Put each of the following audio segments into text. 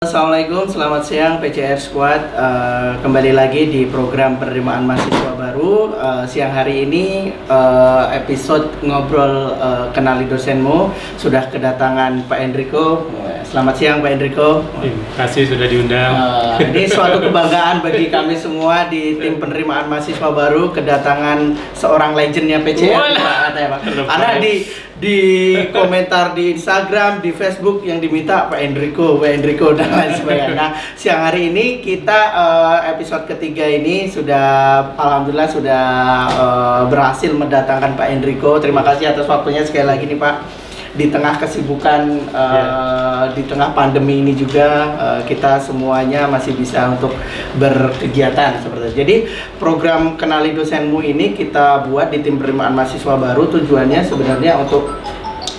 Assalamualaikum, selamat siang PCR Squad Eh, Kembali lagi di program penerimaan mahasiswa baru Eh, Siang hari ini eh, episode ngobrol eh, kenali dosenmu Sudah kedatangan Pak Enrico Selamat siang Pak Enrico Terima kasih sudah diundang. Eh, Ini suatu kebanggaan bagi kami semua di tim penerimaan mahasiswa baru Kedatangan seorang legendnya PCR. Pak, katanya, Pak. Karena di di komentar di Instagram, di Facebook yang diminta Pak Enrico, Pak Enrico dan lain sebagainya. Nah, siang hari ini kita eh, episode ketiga ini sudah alhamdulillah sudah eh, berhasil mendatangkan Pak Enrico. Terima kasih atas waktunya sekali lagi nih Pak. Di tengah kesibukan eh, di tengah pandemi ini juga eh, kita semuanya masih bisa untuk berkegiatan seperti itu. Jadi program kenali dosenmu ini kita buat di tim penerimaan mahasiswa baru tujuannya sebenarnya untuk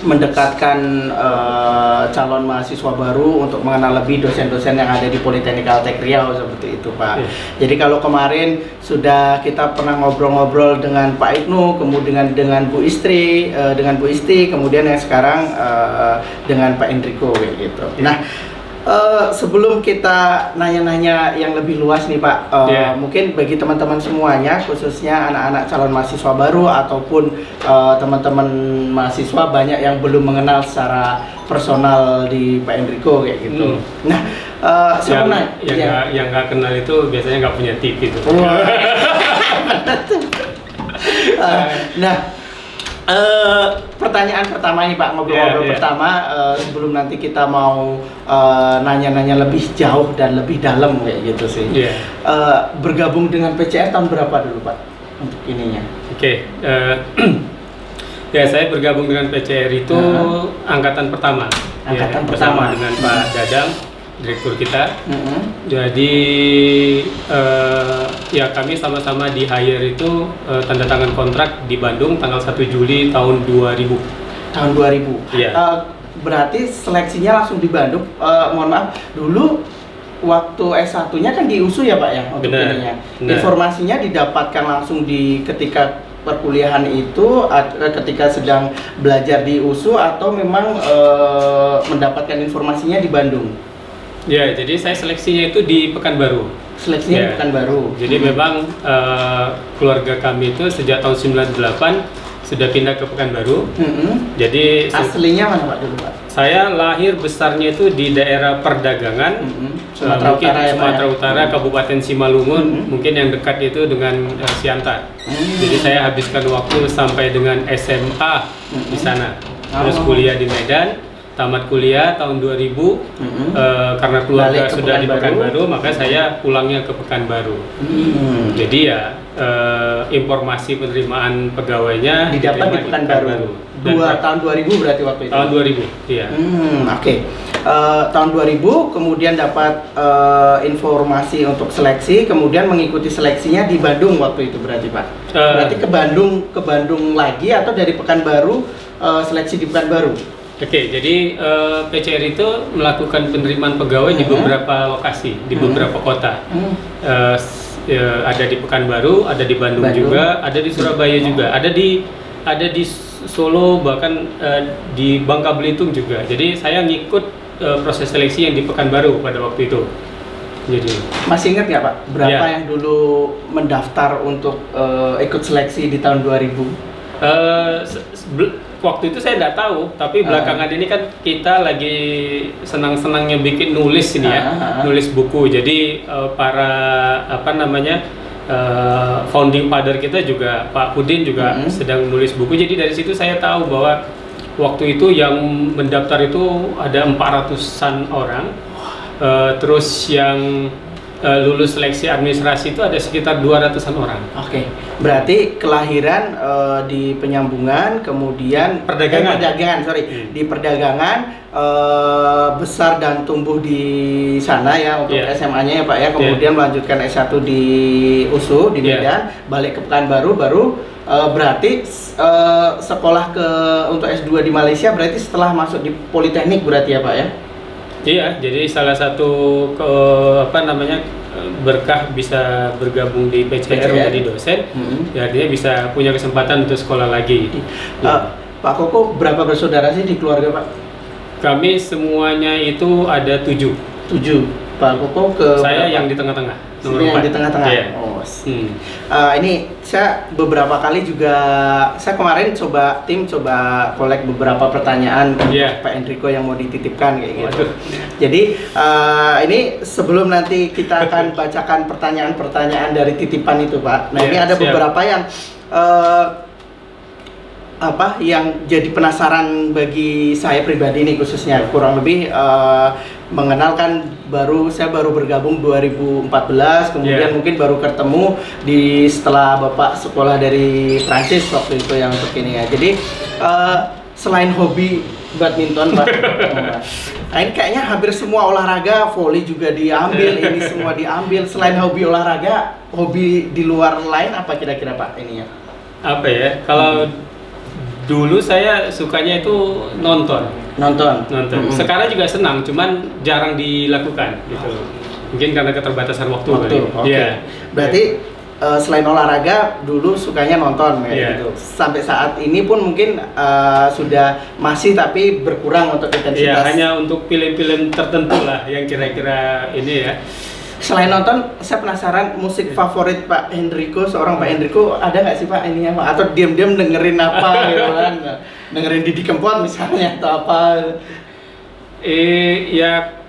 mendekatkan eh, calon mahasiswa baru untuk mengenal lebih dosen-dosen yang ada di Politeknik Altek Riau seperti itu Pak. Iya. Jadi kalau kemarin sudah kita pernah ngobrol-ngobrol dengan Pak Ibnu, kemudian dengan Bu Istri, eh, dengan Bu Isti, kemudian yang sekarang eh, dengan Pak Enrico kayak gitu. Nah, eh, sebelum kita nanya-nanya yang lebih luas nih Pak, eh, Iya. mungkin bagi teman-teman semuanya, khususnya anak-anak calon mahasiswa baru ataupun eh, teman-teman mahasiswa banyak yang belum mengenal secara personal di Pak Enrico kayak gitu. Hmm. Nah, eh, saya yang nanya- yang nggak kenal itu biasanya nggak punya TV itu. Wah. Eh, nah, eh, pertanyaan pertama nih Pak, ngobrol-ngobrol Iya, iya. pertama eh, sebelum nanti kita mau eh, nanya-nanya lebih jauh dan lebih dalam kayak gitu sih. Iya. Eh, bergabung dengan PCR tahun berapa dulu Pak untuk ininya? Oke. eh, ya saya bergabung dengan PCR itu Nah. angkatan pertama. Angkatan Ya, pertama. bersama dengan Pak Dadang, direktur kita. Mm-mm. Jadi eh, ya kami sama-sama di hire itu eh, tanda tangan kontrak di Bandung tanggal 1 Juli tahun 2000. Tahun 2000. Iya. Eh, berarti seleksinya langsung di Bandung. Eh, mohon maaf, dulu waktu S1-nya kan di USU ya Pak ya untuk Benar, ininya. benar. Informasinya didapatkan langsung di ketika perkuliahan itu ketika sedang belajar di USU atau memang mendapatkan informasinya di Bandung. Ya, jadi saya seleksinya itu di Pekanbaru. Seleksinya Ya. di Pekanbaru. Jadi memang eh, keluarga kami itu sejak tahun 98 sudah pindah ke Pekanbaru. Mm-mm. Jadi Aslinya mana Pak dulu Pak? saya lahir besarnya itu di daerah perdagangan. Mm-mm. Eh, Sumatera mungkin Utara ya Pak Sumatera ya? Utara, Kabupaten Simalungun, Mhm. mungkin yang dekat itu dengan eh, Siantar. Hmm. Jadi saya habiskan waktu sampai dengan SMA di Mhm. sana. Terus Oh. kuliah di Medan, tamat kuliah tahun 2000. Mm-mm. Eh, karena keluarga ke sudah di Pekanbaru. Pekanbaru, maka saya pulangnya ke Pekanbaru. Hmm. Jadi ya eh, informasi penerimaan pegawainya didapat di Pekanbaru. Dan Dua tahun 2000 berarti waktu itu. tahun 2000, iya. Hmm, oke. Eh, tahun 2000 kemudian dapat eh, informasi untuk seleksi, kemudian mengikuti seleksinya di Bandung waktu itu berarti Pak. Eh. berarti ke Bandung ke Bandung lagi atau dari Pekanbaru eh, seleksi di Pekanbaru? Oke, jadi eh, PCR itu melakukan penerimaan pegawai di beberapa lokasi, di beberapa kota. Hmm. Ya, ada di Pekanbaru, ada di Bandung, Bandung. juga, ada di Surabaya juga, ada di ada di Solo bahkan eh, di Bangka Belitung juga. Jadi saya ngikut eh, proses seleksi yang di Pekanbaru pada waktu itu. Jadi Masih ingat nggak Pak berapa Iya. yang dulu mendaftar untuk eh, ikut seleksi di tahun 2000? Eh, se- se- bel- waktu itu saya nggak tahu, tapi Ah. belakangan ini kan kita lagi senang-senangnya bikin nulis ini ya, Ah, ah, nulis buku. Jadi eh, para apa namanya eh, founding father kita juga Pak Udin juga Mhm. sedang nulis buku. Jadi dari situ saya tahu bahwa waktu itu yang mendaftar itu ada 400-an orang. Eh, terus yang eh, lulus seleksi administrasi itu ada sekitar 200-an orang. Oke, berarti kelahiran eh, di penyambungan, kemudian Perdagangan. eh, perdagangan, sorry, Hmm. di perdagangan eh, besar dan tumbuh di sana ya untuk Iya. SMA-nya ya Pak ya, kemudian melanjutkan S1 di USU di Iya. Medan, balik ke Pekanbaru, baru eh, berarti eh, sekolah ke untuk S2 di Malaysia berarti setelah masuk di Politeknik berarti ya Pak ya? Iya, jadi salah satu ke apa namanya berkah bisa bergabung di PCR, PCR. menjadi dosen, Mhm. ya artinya bisa punya kesempatan untuk sekolah lagi. Eh, Pak Koko berapa bersaudara sih di keluarga Pak? Kami semuanya itu ada tujuh. Tujuh. Pak Koko ke Saya berapa? yang di tengah-tengah. Nomor yang di tengah-tengah. Iya. Oh, Hmm. Eh, ini saya beberapa kali juga saya kemarin coba tim coba kolek beberapa pertanyaan untuk Iya. Pak Enrico yang mau dititipkan kayak gitu. Waduh. Jadi eh, ini sebelum nanti kita akan bacakan pertanyaan-pertanyaan dari titipan itu Pak. Nah ini Iya, ada siap. beberapa yang eh, apa yang jadi penasaran bagi saya pribadi nih khususnya kurang lebih eh, mengenalkan baru saya baru bergabung 2014 kemudian Iya. mungkin baru ketemu di setelah bapak sekolah dari Prancis waktu itu yang untuk ini ya jadi eh, selain hobi badminton pak nah, ini kayaknya hampir semua olahraga volley juga diambil ini semua diambil selain hobi olahraga hobi di luar lain apa kira-kira pak ini ya Apa ya? Kalau dulu saya sukanya itu nonton. nonton nonton. Mm-mm. Sekarang juga senang, cuman jarang dilakukan gitu. Mungkin karena keterbatasan waktu. waktu oke Iya. berarti eh, selain olahraga dulu sukanya nonton kayak Iya. gitu sampai saat ini pun mungkin eh, sudah masih tapi berkurang untuk Iya, intensitas hanya untuk film-film tertentu lah yang kira-kira ini ya. Selain nonton saya penasaran musik favorit Pak Enrico seorang Pak Enrico ada nggak sih Pak ininya Pak atau diam-diam dengerin apa gitu kan dengerin Didi Kempot misalnya atau apa Eh, ya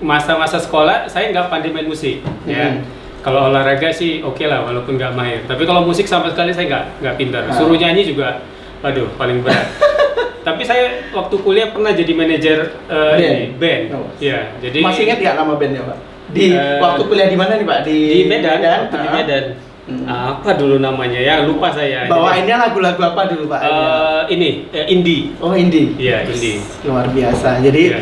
masa-masa sekolah saya nggak pandai main musik ya. Hmm. Kalau olahraga sih oke lah walaupun nggak main. Tapi kalau musik sama sekali saya nggak nggak pintar. Ah. Suruh nyanyi juga, waduh paling berat. Tapi saya waktu kuliah pernah jadi manajer eh, Band? ini band. Oh. Ya, jadi masih ingat nggak nama bandnya Pak di Eh, waktu kuliah di mana nih Pak di, di Medan, waktu di Ah. Medan. Hmm. Apa dulu namanya ya? Lupa saya. bawainnya lagu-lagu apa dulu Pak Eh, ini eh, indie. oh indie Iya, indie. luar biasa jadi Iya.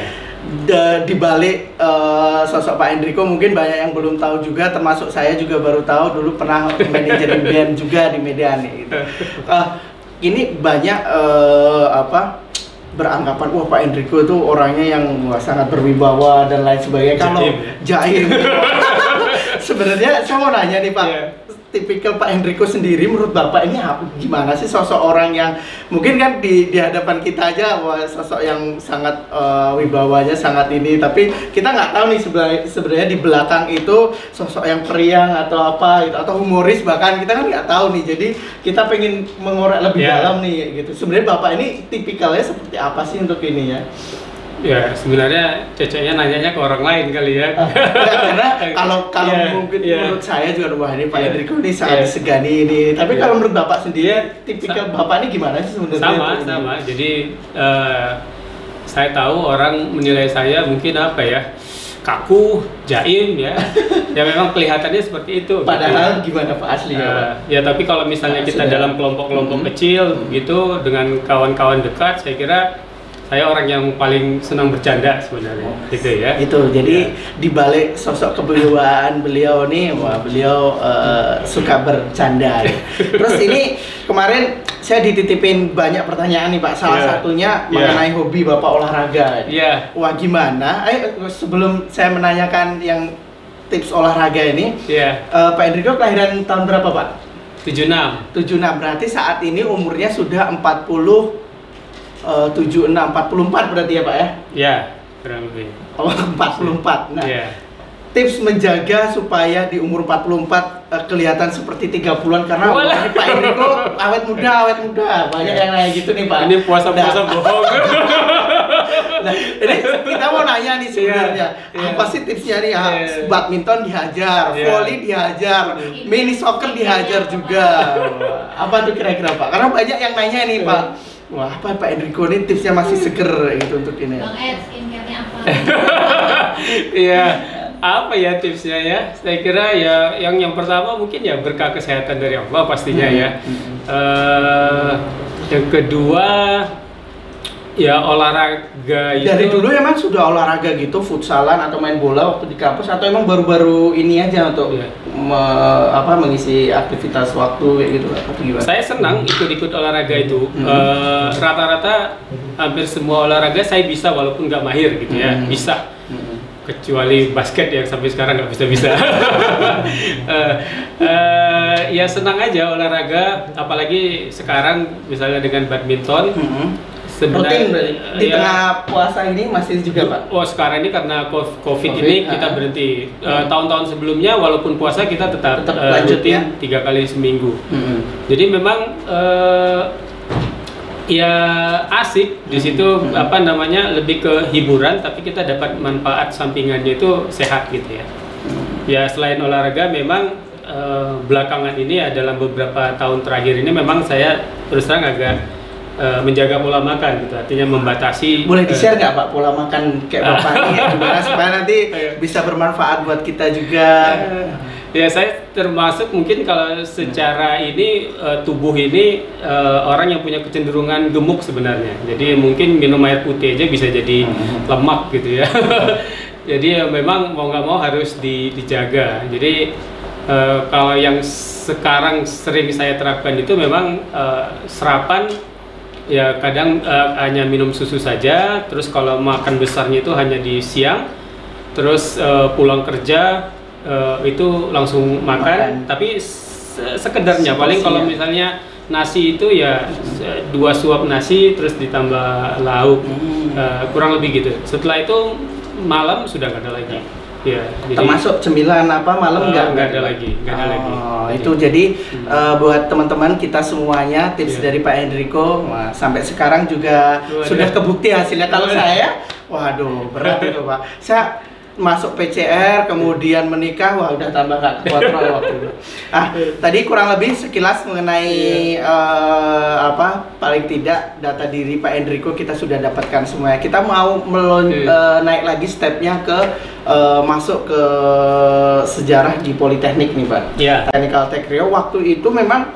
da- di balik eh, sosok Pak Enrico mungkin banyak yang belum tahu juga termasuk saya juga baru tahu dulu pernah manajerin band juga di Medan gitu. Eh, ini banyak eh, apa beranggapan wah Pak Enrico itu orangnya yang wah, sangat berwibawa dan lain sebagainya kalau Jaim, ya? jaim sebenarnya saya mau nanya nih Pak Iya. Tipikal Pak Enrico sendiri menurut Bapak ini apa- gimana sih sosok orang yang mungkin kan di di hadapan kita aja wah sosok yang sangat eh, wibawanya sangat ini tapi kita nggak tahu nih sebenarnya sebenarnya di belakang itu sosok yang periang atau apa gitu atau humoris bahkan kita kan nggak tahu nih jadi kita pengen mengorek lebih Iya. dalam nih gitu sebenarnya Bapak ini tipikalnya seperti apa sih untuk ini ya Ya, sebenarnya ceceknya nanyanya ke orang lain kali ya. Nggak, karena kalau kalau Iya, mungkin iya. menurut saya juga wah ini Pak Iya. Enrico ini sangat Iya. disegani ini. Tapi Iya. kalau menurut Bapak sendiri tipikal Sa- Bapak ini gimana sih sebenarnya? sama, Ini? sama. Jadi eh, saya tahu orang menilai saya mungkin apa ya? kaku, jaim ya. ya memang kelihatannya seperti itu. Padahal gitu. gimana Pak asli ya Pak? Eh, ya tapi kalau misalnya Ah, kita sudah. dalam kelompok-kelompok Mhm. kecil gitu dengan kawan-kawan dekat, saya kira saya orang yang paling senang bercanda sebenarnya, Oh. gitu ya. Itu jadi Ya. di balik sosok kebewaan beliau nih, wah beliau eh, suka bercanda. ya. Terus ini kemarin saya dititipin banyak pertanyaan nih Pak. Salah Iya. satunya Iya. mengenai hobi Bapak olahraga. Iya, Wah gimana? Eh sebelum saya menanyakan yang tips olahraga ini, iya. eh, Pak Enrico kelahiran tahun berapa Pak? 76. 76 berarti saat ini umurnya sudah 40 eh, 76 44 berarti ya Pak ya? Ya, kurang lebih. Oh 44. Nah, Iya. tips menjaga supaya di umur 44 eh, kelihatan seperti 30-an karena Walah. wah, ini Pak Enrico awet muda, awet muda. Banyak yang nanya gitu nih Pak. Ini puasa-puasa Nah, bohong. Nah, ini kita mau nanya nih sebenarnya, Iya, iya. apa sih tipsnya nih? Ah, Iya. Badminton dihajar, Iya. volley dihajar, mini soccer dihajar juga. Apa tuh kira-kira Pak? Karena banyak yang nanya nih Iya. Pak. Wah, apa Pak Enrico ini tipsnya masih seger gitu untuk ini. Bang Ed, skincare-nya apa? Iya. Apa ya tipsnya ya? Saya kira ya yang yang pertama mungkin ya berkah kesehatan dari Allah pastinya ya. Hmm. Eh, yang kedua ya olahraga itu Dari dulu emang sudah olahraga gitu, futsalan atau main bola waktu di kampus atau emang baru-baru ini aja untuk Iya. me- apa mengisi aktivitas waktu kayak gitu atau gimana? saya senang ikut-ikut olahraga itu. Mhm. Eh, rata-rata hampir semua olahraga saya bisa walaupun nggak mahir gitu ya. Mhm. Bisa. Mm-mm. kecuali basket yang sampai sekarang nggak bisa-bisa. Eh, eh, ya senang aja olahraga, apalagi sekarang misalnya dengan badminton, Mm-mm. Sebenarnya Rutin berarti. Di ya, tengah puasa ini masih juga Pak? Oh sekarang ini karena co- COVID, Covid, ini kita ah. berhenti. Eh, Tahun-tahun sebelumnya walaupun puasa kita tetap, Tetap eh, lanjut, rutin ya? tiga kali seminggu. Hmm. Jadi memang eh, ya asik di situ Hmm. apa namanya lebih ke hiburan tapi kita dapat manfaat sampingannya itu sehat gitu ya. Hmm. Ya selain olahraga memang eh, belakangan ini ya dalam beberapa tahun terakhir ini memang saya terus terang agak eh, menjaga pola makan gitu artinya membatasi Boleh eh, di-share nggak Pak pola makan kayak Bapak ini gimana supaya nanti Iya. bisa bermanfaat buat kita juga. Ya saya termasuk mungkin kalau secara ini eh, tubuh ini eh, orang yang punya kecenderungan gemuk sebenarnya. Jadi mungkin minum air putih aja bisa jadi Hmm. lemak gitu ya. jadi ya memang mau nggak mau harus di- dijaga. Jadi eh, kalau yang sekarang sering saya terapkan itu memang eh, serapan ya kadang eh, hanya minum susu saja. Terus kalau makan besarnya itu hanya di siang. Terus eh, pulang kerja eh, itu langsung makan, Makan. tapi se- sekedarnya paling kalau ya. misalnya nasi itu ya dua suap nasi terus ditambah lauk Hmm. Eh, kurang lebih gitu. Setelah itu malam sudah nggak ada lagi. Ya, jadi Termasuk cemilan apa malam Eh, nggak? nggak ada lagi, nggak ada oh, lagi. itu jadi Hmm. eh, buat teman-teman kita semuanya tips Iya. dari Pak Enrico wah, sampai sekarang juga Waduh. sudah kebukti hasilnya. Kalau saya, waduh berat itu Pak. Saya masuk PCR kemudian menikah wah udah tambah gak kontrol waktu itu. Ah tadi kurang lebih sekilas mengenai eh, apa paling tidak data diri Pak Enrico kita sudah dapatkan semuanya. Kita mau melon Iya. eh, naik lagi stepnya ke eh, masuk ke sejarah di Politeknik nih Pak. ya Technical Tech Rio waktu itu memang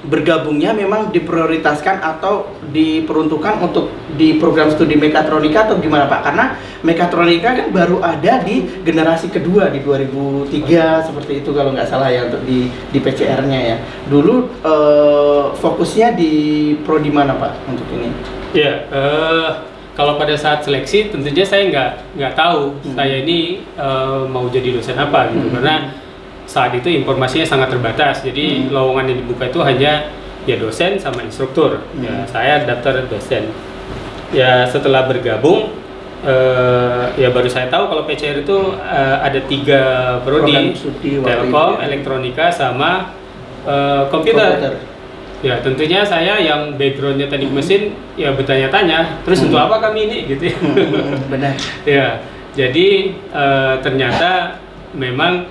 bergabungnya memang diprioritaskan atau diperuntukkan untuk di program studi mekatronika atau gimana Pak? Karena mekatronika kan baru ada di generasi kedua di 2003 seperti itu kalau nggak salah ya untuk di di PCR-nya ya. Dulu eh, fokusnya di prodi mana Pak untuk ini? Ya, eh, kalau pada saat seleksi tentunya saya nggak nggak tahu Hmm. saya ini eh, mau jadi dosen apa gitu Hmm. karena saat itu informasinya sangat terbatas jadi Hmm. lowongan yang dibuka itu hanya ya dosen sama instruktur Hmm. ya saya daftar dosen ya setelah bergabung eh, ya baru saya tahu kalau PCR itu eh, ada tiga prodi telkom itu ya. elektronika sama eh, komputer. Komputer. Ya tentunya saya yang backgroundnya teknik mesin ya bertanya-tanya terus untuk Hmm. apa kami ini gitu ya. Hmm, benar. ya jadi eh, ternyata memang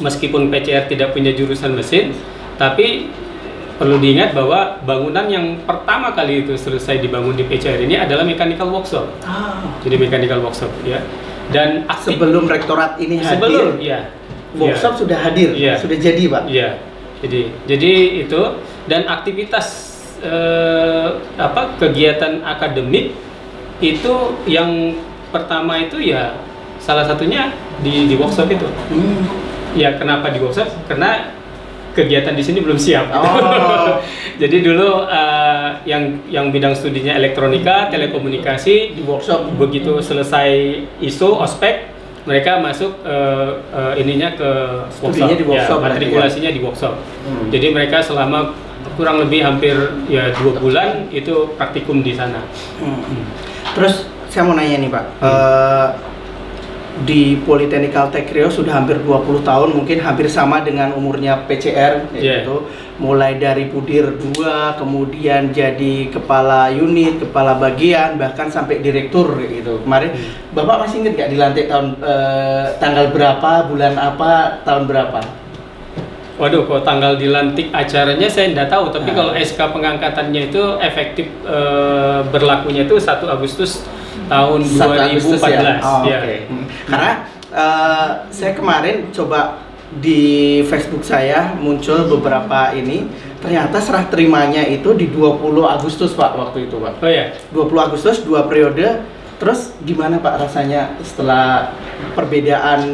meskipun PCR tidak punya jurusan mesin tapi perlu diingat bahwa bangunan yang pertama kali itu selesai dibangun di PCR ini adalah mechanical workshop Ah, jadi mechanical workshop ya dan aktif- sebelum rektorat ini hadir, sebelum ya workshop sudah hadir, Iya. sudah jadi Pak. Iya. Jadi jadi itu dan aktivitas eh, apa kegiatan akademik itu yang pertama itu ya salah satunya di di workshop itu. Hmm. Ya kenapa di workshop? Karena kegiatan di sini belum siap. Oh. Jadi dulu eh, yang yang bidang studinya elektronika, telekomunikasi di workshop begitu selesai ISO ospek mereka masuk eh, eh, ininya ke Studinya di workshop ya, berarti matrikulasinya di workshop Hmm. jadi mereka selama kurang lebih hampir ya dua bulan itu praktikum di sana Hmm. Terus saya mau nanya nih Pak, Hmm. Eh, di Politeknikal Tech Rio sudah hampir 20 tahun, mungkin hampir sama dengan umurnya PCR, Yeah. gitu. Mulai dari pudir 2, kemudian jadi kepala unit, kepala bagian, bahkan sampai direktur gitu. Kemarin Hmm. Bapak masih ingat nggak dilantik tahun eh, tanggal berapa, bulan apa, tahun berapa? waduh kok tanggal dilantik acaranya saya tidak tahu tapi Nah. kalau SK pengangkatannya itu efektif eh, berlakunya itu 1 Agustus tahun 1 Agustus 2014 Oh, ya. oke. Hmm. Karena eh, saya kemarin coba di Facebook saya muncul beberapa ini ternyata serah terimanya itu di 20 Agustus Pak waktu itu Pak. oh ya 20 Agustus dua periode. Terus gimana Pak rasanya setelah perbedaan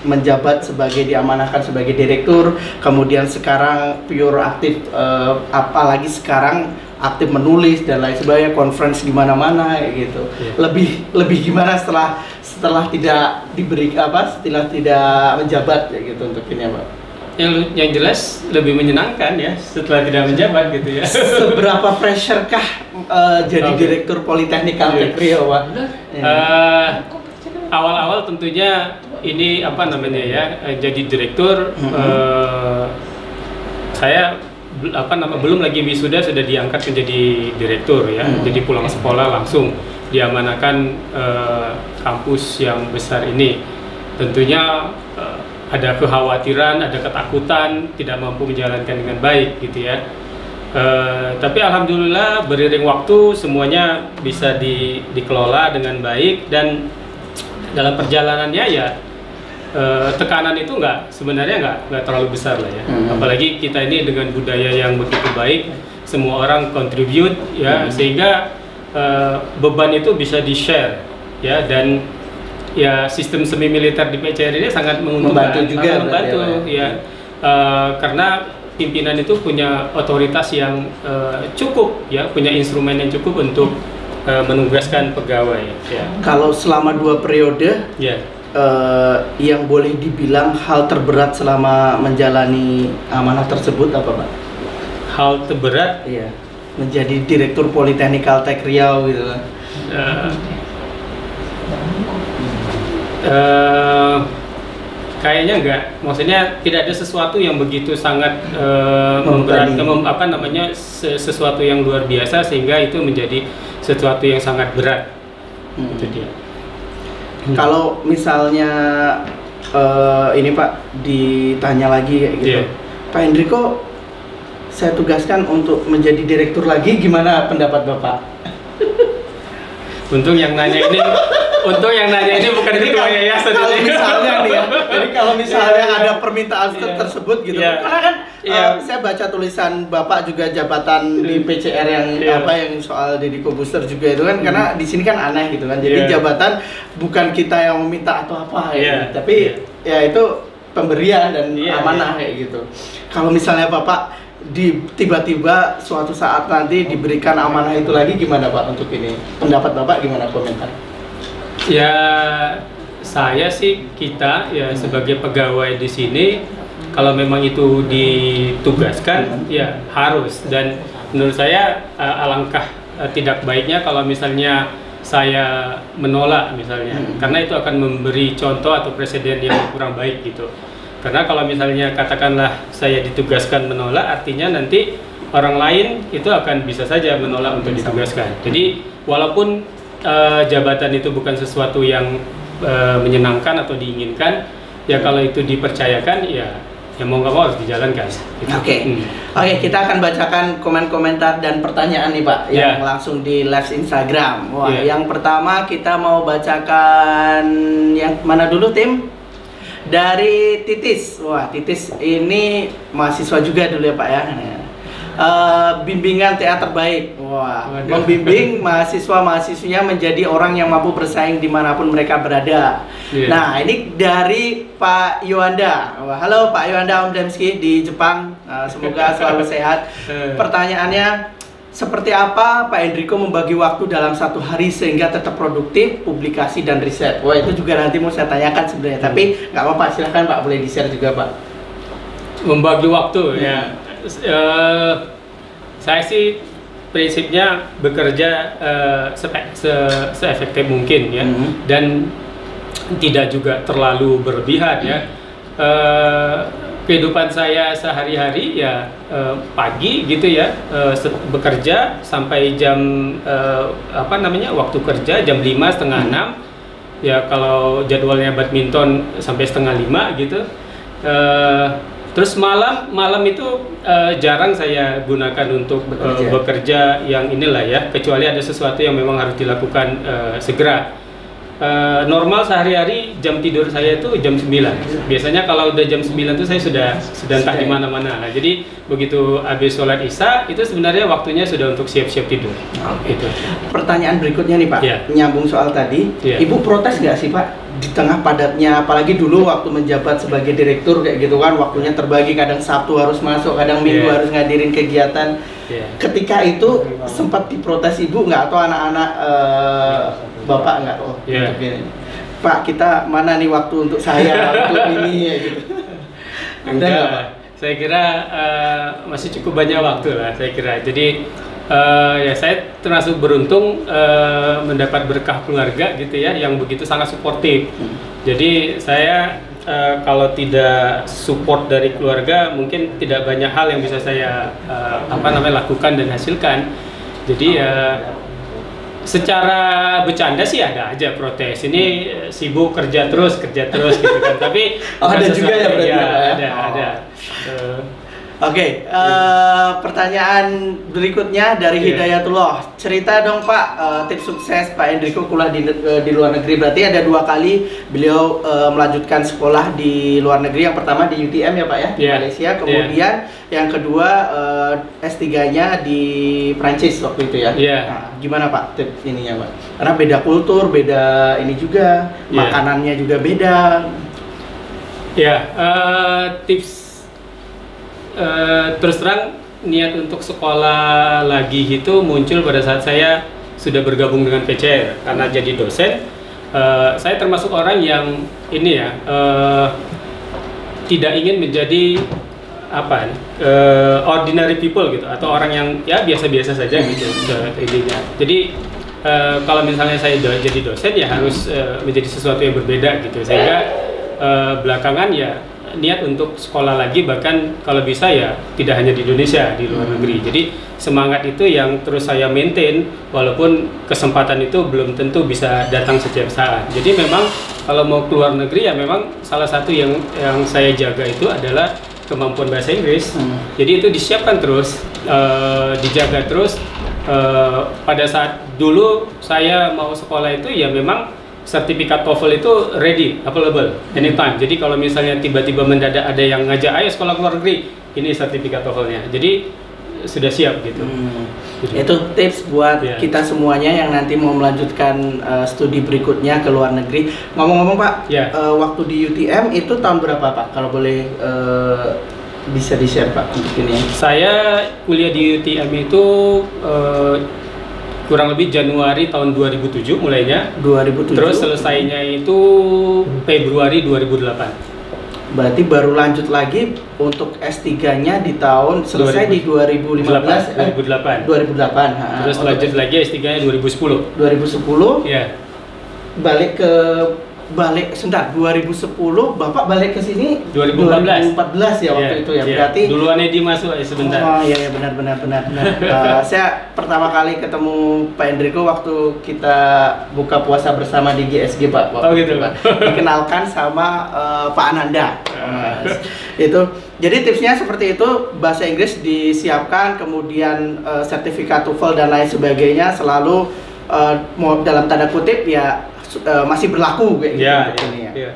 menjabat sebagai diamanahkan sebagai direktur, kemudian sekarang pure aktif eh, apalagi sekarang aktif menulis dan lain sebagainya, conference di mana-mana gitu. Iya. Lebih lebih gimana setelah setelah tidak diberi apa, setelah tidak menjabat kayak gitu untuk ini ya, Pak. yang yang jelas lebih menyenangkan ya setelah tidak menjabat gitu ya. Seberapa pressure kah uh, jadi Oke. direktur Politeknik Caltech Iya. Riau, Pak? Eh, awal-awal tentunya ini apa namanya ya eh, jadi direktur Mhm. eh, saya bel- apa nama belum lagi wisuda sudah diangkat menjadi direktur ya Mhm. jadi pulang sekolah langsung diamanakan eh, kampus yang besar ini tentunya eh, ada kekhawatiran ada ketakutan tidak mampu menjalankan dengan baik gitu ya Eh, tapi alhamdulillah beriring waktu semuanya bisa di- dikelola dengan baik dan dalam perjalanannya ya eh, tekanan itu nggak sebenarnya nggak nggak terlalu besar lah ya Hmm. apalagi kita ini dengan budaya yang begitu baik semua orang contribute Hmm. ya sehingga eh, beban itu bisa di share ya dan ya sistem semi militer di PCR ini sangat menguntungkan. Membantu juga sangat membantu ya, ya. Eh, karena pimpinan itu punya otoritas yang eh, cukup ya punya instrumen yang cukup untuk eh, menugaskan pegawai ya. Kalau selama dua periode ya. eh, yang boleh dibilang hal terberat selama menjalani amanah tersebut apa, Pak? hal terberat? Iya. Menjadi direktur Politeknik Caltech Riau gitu. eh, eh, kayaknya enggak maksudnya tidak ada sesuatu yang begitu sangat eh, Membebani. memberatkan mem- apa namanya se- sesuatu yang luar biasa sehingga itu menjadi sesuatu yang sangat berat Hmm. itu dia Kalau misalnya eh, ini Pak ditanya lagi kayak gitu, Iya. Pak Hendriko, saya tugaskan untuk menjadi direktur lagi, gimana pendapat Bapak? untung yang nanya ini untung yang nanya ini bukan ketua kalau- yayasan kalau misalnya nih ya, jadi kalau misalnya Iya, iya. ada permintaan Iya. tersebut gitu, Iya. karena kan Iya. eh, saya baca tulisan Bapak juga jabatan di PCR yang Iya. apa yang soal Deddy Kobuster juga itu kan, karena di sini kan aneh gitu kan, jadi Iya. jabatan bukan kita yang meminta atau apa ya, Iya. tapi ya itu pemberian dan Iya, amanah iya. kayak gitu. Kalau misalnya Bapak di tiba-tiba suatu saat nanti diberikan amanah itu lagi gimana Pak untuk ini? Pendapat Bapak gimana komentar? Ya saya sih kita ya sebagai pegawai di sini kalau memang itu ditugaskan ya harus dan menurut saya eh, alangkah eh, tidak baiknya kalau misalnya saya menolak misalnya Hmm. karena itu akan memberi contoh atau presiden yang kurang baik gitu. Karena kalau misalnya katakanlah saya ditugaskan menolak artinya nanti orang lain itu akan bisa saja menolak untuk ditugaskan. Jadi walaupun eh, jabatan itu bukan sesuatu yang eh, menyenangkan atau diinginkan, ya kalau itu dipercayakan ya ya mau nggak mau harus dijalankan. Gitu. Oke. Hmm. Oke, kita akan bacakan komen-komentar dan pertanyaan nih Pak yang Ya. langsung di live Instagram. Wah, Ya. yang pertama kita mau bacakan yang mana dulu tim? Dari Titis. Wah, Titis ini mahasiswa juga dulu ya Pak ya. Eh, bimbingan teater baik. Wah, Waduh. membimbing mahasiswa-mahasiswinya menjadi orang yang mampu bersaing di mana pun mereka berada. Iya. Nah, ini dari Pak Yuanda. Wah, halo Pak Yuanda Om Demski di Jepang. Eh, semoga selalu sehat. Eh. Pertanyaannya, seperti apa Pak Enrico membagi waktu dalam satu hari sehingga tetap produktif, publikasi dan riset? Wah, itu juga nanti mau saya tanyakan sebenarnya. Tapi nggak apa-apa, silahkan Pak boleh di-share juga Pak. membagi waktu Hmm. ya Eh, saya sih prinsipnya bekerja eh, sepe- se- seefektif mungkin ya Hmm. dan tidak juga terlalu berlebihan ya Eh, kehidupan saya sehari-hari ya eh, pagi gitu ya eh, bekerja sampai jam eh, apa namanya waktu kerja jam 5 setengah Hmm. enam ya kalau jadwalnya badminton sampai setengah lima gitu Eh, terus malam malam itu eh, jarang saya gunakan untuk eh, Bekerja. bekerja yang inilah ya kecuali ada sesuatu yang memang harus dilakukan eh, segera Eh, normal sehari-hari jam tidur saya itu jam 9 biasanya kalau udah jam 9 itu saya sudah sudah entah di mana-mana nah, jadi begitu habis sholat isya itu sebenarnya waktunya sudah untuk siap-siap tidur Oke. gitu. Pertanyaan berikutnya nih Pak, Iya. nyambung soal tadi. Iya. Ibu protes nggak sih Pak di tengah padatnya, apalagi dulu waktu menjabat sebagai direktur kayak gitu kan, waktunya terbagi kadang Sabtu harus masuk, kadang Minggu Iya. harus ngadirin kegiatan. Iya. Ketika itu sempat diprotes ibu nggak atau anak-anak eh, bapak nggak? Oh, Iya. untuk ini. Pak kita mana nih waktu untuk saya untuk ini ya gitu. Ada nggak Pak? saya kira uh, masih cukup banyak waktu lah saya kira. Jadi uh, ya saya termasuk beruntung uh, mendapat berkah keluarga gitu ya yang begitu sangat suportif. Jadi saya uh, kalau tidak support dari keluarga mungkin tidak banyak hal yang bisa saya uh, apa namanya lakukan dan hasilkan. Jadi ya secara bercanda sih ada aja protes ini sibuk kerja terus kerja terus gitu kan tapi oh, ada juga ya berarti ya, ya? ada Oh. ada Uh, Oke, eh, pertanyaan berikutnya dari Iya. Hidayatullah. Cerita dong Pak eh, tips sukses Pak Enrico kuliah di, eh, di luar negeri. Berarti ada dua kali beliau eh, melanjutkan sekolah di luar negeri. Yang pertama di UTM ya Pak ya, di Iya. Malaysia. Kemudian yang kedua eh, S3-nya di Prancis waktu itu ya. Iya. Nah, gimana Pak tips ininya Pak? Karena beda kultur, beda ini juga, Iya. makanannya juga beda. ya eh, tips eh, terus terang niat untuk sekolah lagi itu muncul pada saat saya sudah bergabung dengan PCR karena jadi dosen eh, saya termasuk orang yang ini ya eh, tidak ingin menjadi apa eh, ordinary people gitu. Atau orang yang ya biasa-biasa saja gitu ininya. Jadi eh, kalau misalnya saya do- jadi dosen ya harus eh, menjadi sesuatu yang berbeda gitu. Sehingga eh, belakangan ya niat untuk sekolah lagi bahkan kalau bisa ya tidak hanya di Indonesia di luar negeri. Jadi semangat itu yang terus saya maintain walaupun kesempatan itu belum tentu bisa datang setiap saat. Jadi memang kalau mau keluar negeri ya memang salah satu yang yang saya jaga itu adalah kemampuan bahasa Inggris. Hmm. Jadi itu disiapkan terus, eh, dijaga terus. Eh, pada saat dulu saya mau sekolah itu ya memang sertifikat TOEFL itu ready, available, anytime. Jadi kalau misalnya tiba-tiba mendadak ada yang ngajak, ayo sekolah luar negeri, ini sertifikat TOEFL-nya. Jadi sudah siap gitu. Hmm. Gitu. Itu tips buat Iya. kita semuanya yang nanti mau melanjutkan uh, studi berikutnya ke luar negeri. Ngomong-ngomong Pak, Iya. uh, waktu di UTM itu tahun berapa Pak? Kalau boleh uh, bisa di share Pak untuk ini. Saya kuliah di UTM itu eh, kurang lebih Januari tahun 2007 mulainya. 2007. Terus selesainya itu Februari 2008. Berarti baru lanjut lagi untuk S3-nya di tahun selesai di 2015 eh, 2008. 2008. ha. Terus lanjut lagi S3-nya 2010. 2010 Ya. balik ke balik sebentar 2010 Bapak balik ke sini 2014. 2014 ya waktu Iya, itu ya. iya. Berarti duluan Edi masuk ya sebentar. Oh iya iya benar benar benar benar. Eh, saya pertama kali ketemu Pak Endrico waktu kita buka puasa bersama di GSG Pak. Waktu Oh, gitu, itu, Pak. Dikenalkan sama eh, Pak Ananda. Mas. itu. Jadi tipsnya seperti itu bahasa Inggris disiapkan kemudian eh, sertifikat TOEFL dan lain sebagainya selalu eh, mau dalam tanda kutip ya eh, masih berlaku kayak gitu Ya, untuk ini ya. ya.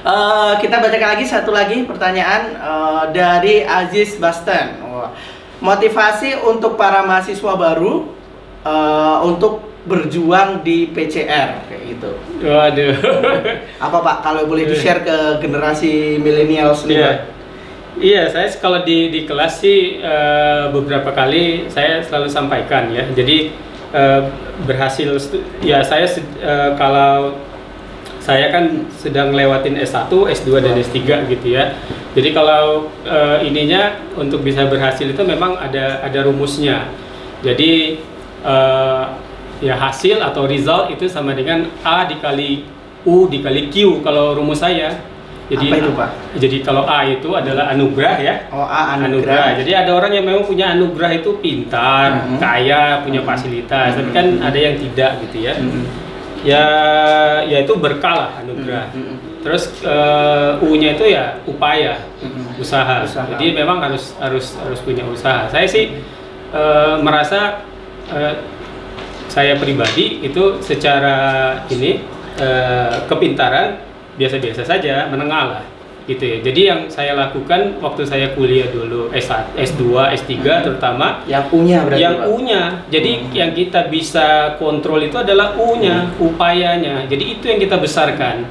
Eh, kita bacakan lagi satu lagi pertanyaan eh, dari Aziz Basten. Wah. Motivasi untuk para mahasiswa baru eh, untuk berjuang di PCR kayak gitu. Waduh. Apa Pak kalau boleh di share ke generasi milenial Iya. Pak? Iya, saya kalau di di kelas sih eh, beberapa kali saya selalu sampaikan ya. Jadi eh, berhasil ya saya eh, kalau saya kan sedang lewatin S1, S2 dan S3 gitu ya. Jadi kalau eh, ininya untuk bisa berhasil itu memang ada ada rumusnya. Jadi eh, ya hasil atau result itu sama dengan A dikali U dikali Q kalau rumus saya. Jadi Apa itu, Pak? Jadi kalau A itu adalah anugerah ya. Oh, A Anugerah. anugerah. Jadi ada orang yang memang punya anugerah itu pintar, Mhm. kaya, punya fasilitas. Tapi kan Mhm. ada yang tidak gitu ya. Mm-mm. Ya, ya itu berkah lah anugerah. Mm-mm. Terus eh, U-nya itu ya upaya, Mm-mm. usaha. Usaha. Jadi memang harus harus harus punya usaha. Saya sih eh, merasa eh, saya pribadi itu secara ini eh, kepintaran biasa-biasa saja, menengah lah gitu ya. Jadi yang saya lakukan waktu saya kuliah dulu S1, S2, S3 terutama Yang punya berarti yang Pak? U-nya. Jadi Hmm. yang kita bisa kontrol itu adalah U-nya, upayanya. Jadi itu yang kita besarkan.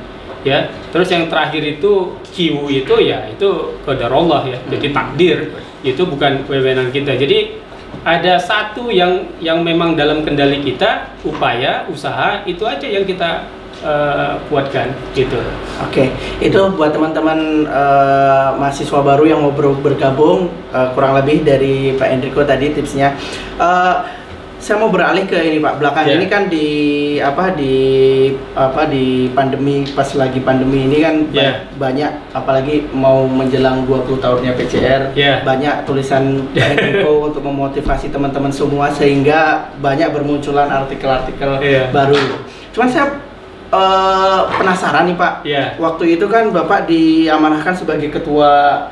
Ya. Terus yang terakhir itu Q itu ya itu qadarullah ya. Jadi Hmm. takdir. Itu bukan wewenang kita. Jadi ada satu yang yang memang dalam kendali kita, upaya, usaha itu aja yang kita eh, kuatkan gitu. Oke, itu buat teman-teman eh, mahasiswa baru yang mau ber- bergabung eh, kurang lebih dari Pak Enrico tadi tipsnya. Eh, saya mau beralih ke ini Pak. Belakang Ya. ini kan di apa di apa di pandemi pas lagi pandemi ini kan ba- Ya. banyak apalagi mau menjelang 20 tahunnya PCR Ya. banyak tulisan Enrico untuk memotivasi teman-teman semua sehingga banyak bermunculan artikel-artikel Iya. baru. Cuman saya eh, penasaran nih Pak. Ya. Waktu itu kan Bapak diamanahkan sebagai ketua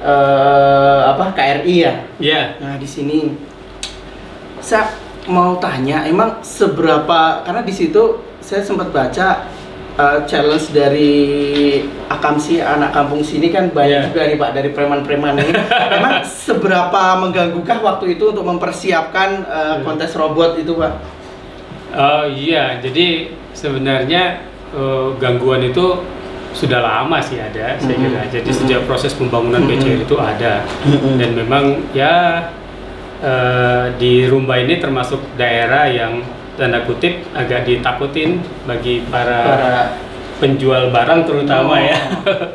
eh, apa KRI ya. Ya. Nah di sini saya mau tanya, emang seberapa? Karena di situ saya sempat baca eh, challenge dari Akamsi anak kampung sini kan banyak Iya. juga nih Pak dari preman-preman ini. emang seberapa mengganggukah waktu itu untuk mempersiapkan Iya. kontes robot itu Pak? Oh iya, jadi sebenarnya eh, gangguan itu sudah lama sih ada, saya Mhm. kira. Jadi Mhm. sejak proses pembangunan Mhm. BCR itu ada, Mhm. dan memang ya eh, di Rumba ini termasuk daerah yang tanda kutip agak ditakutin bagi para, Para penjual barang terutama Oh. ya.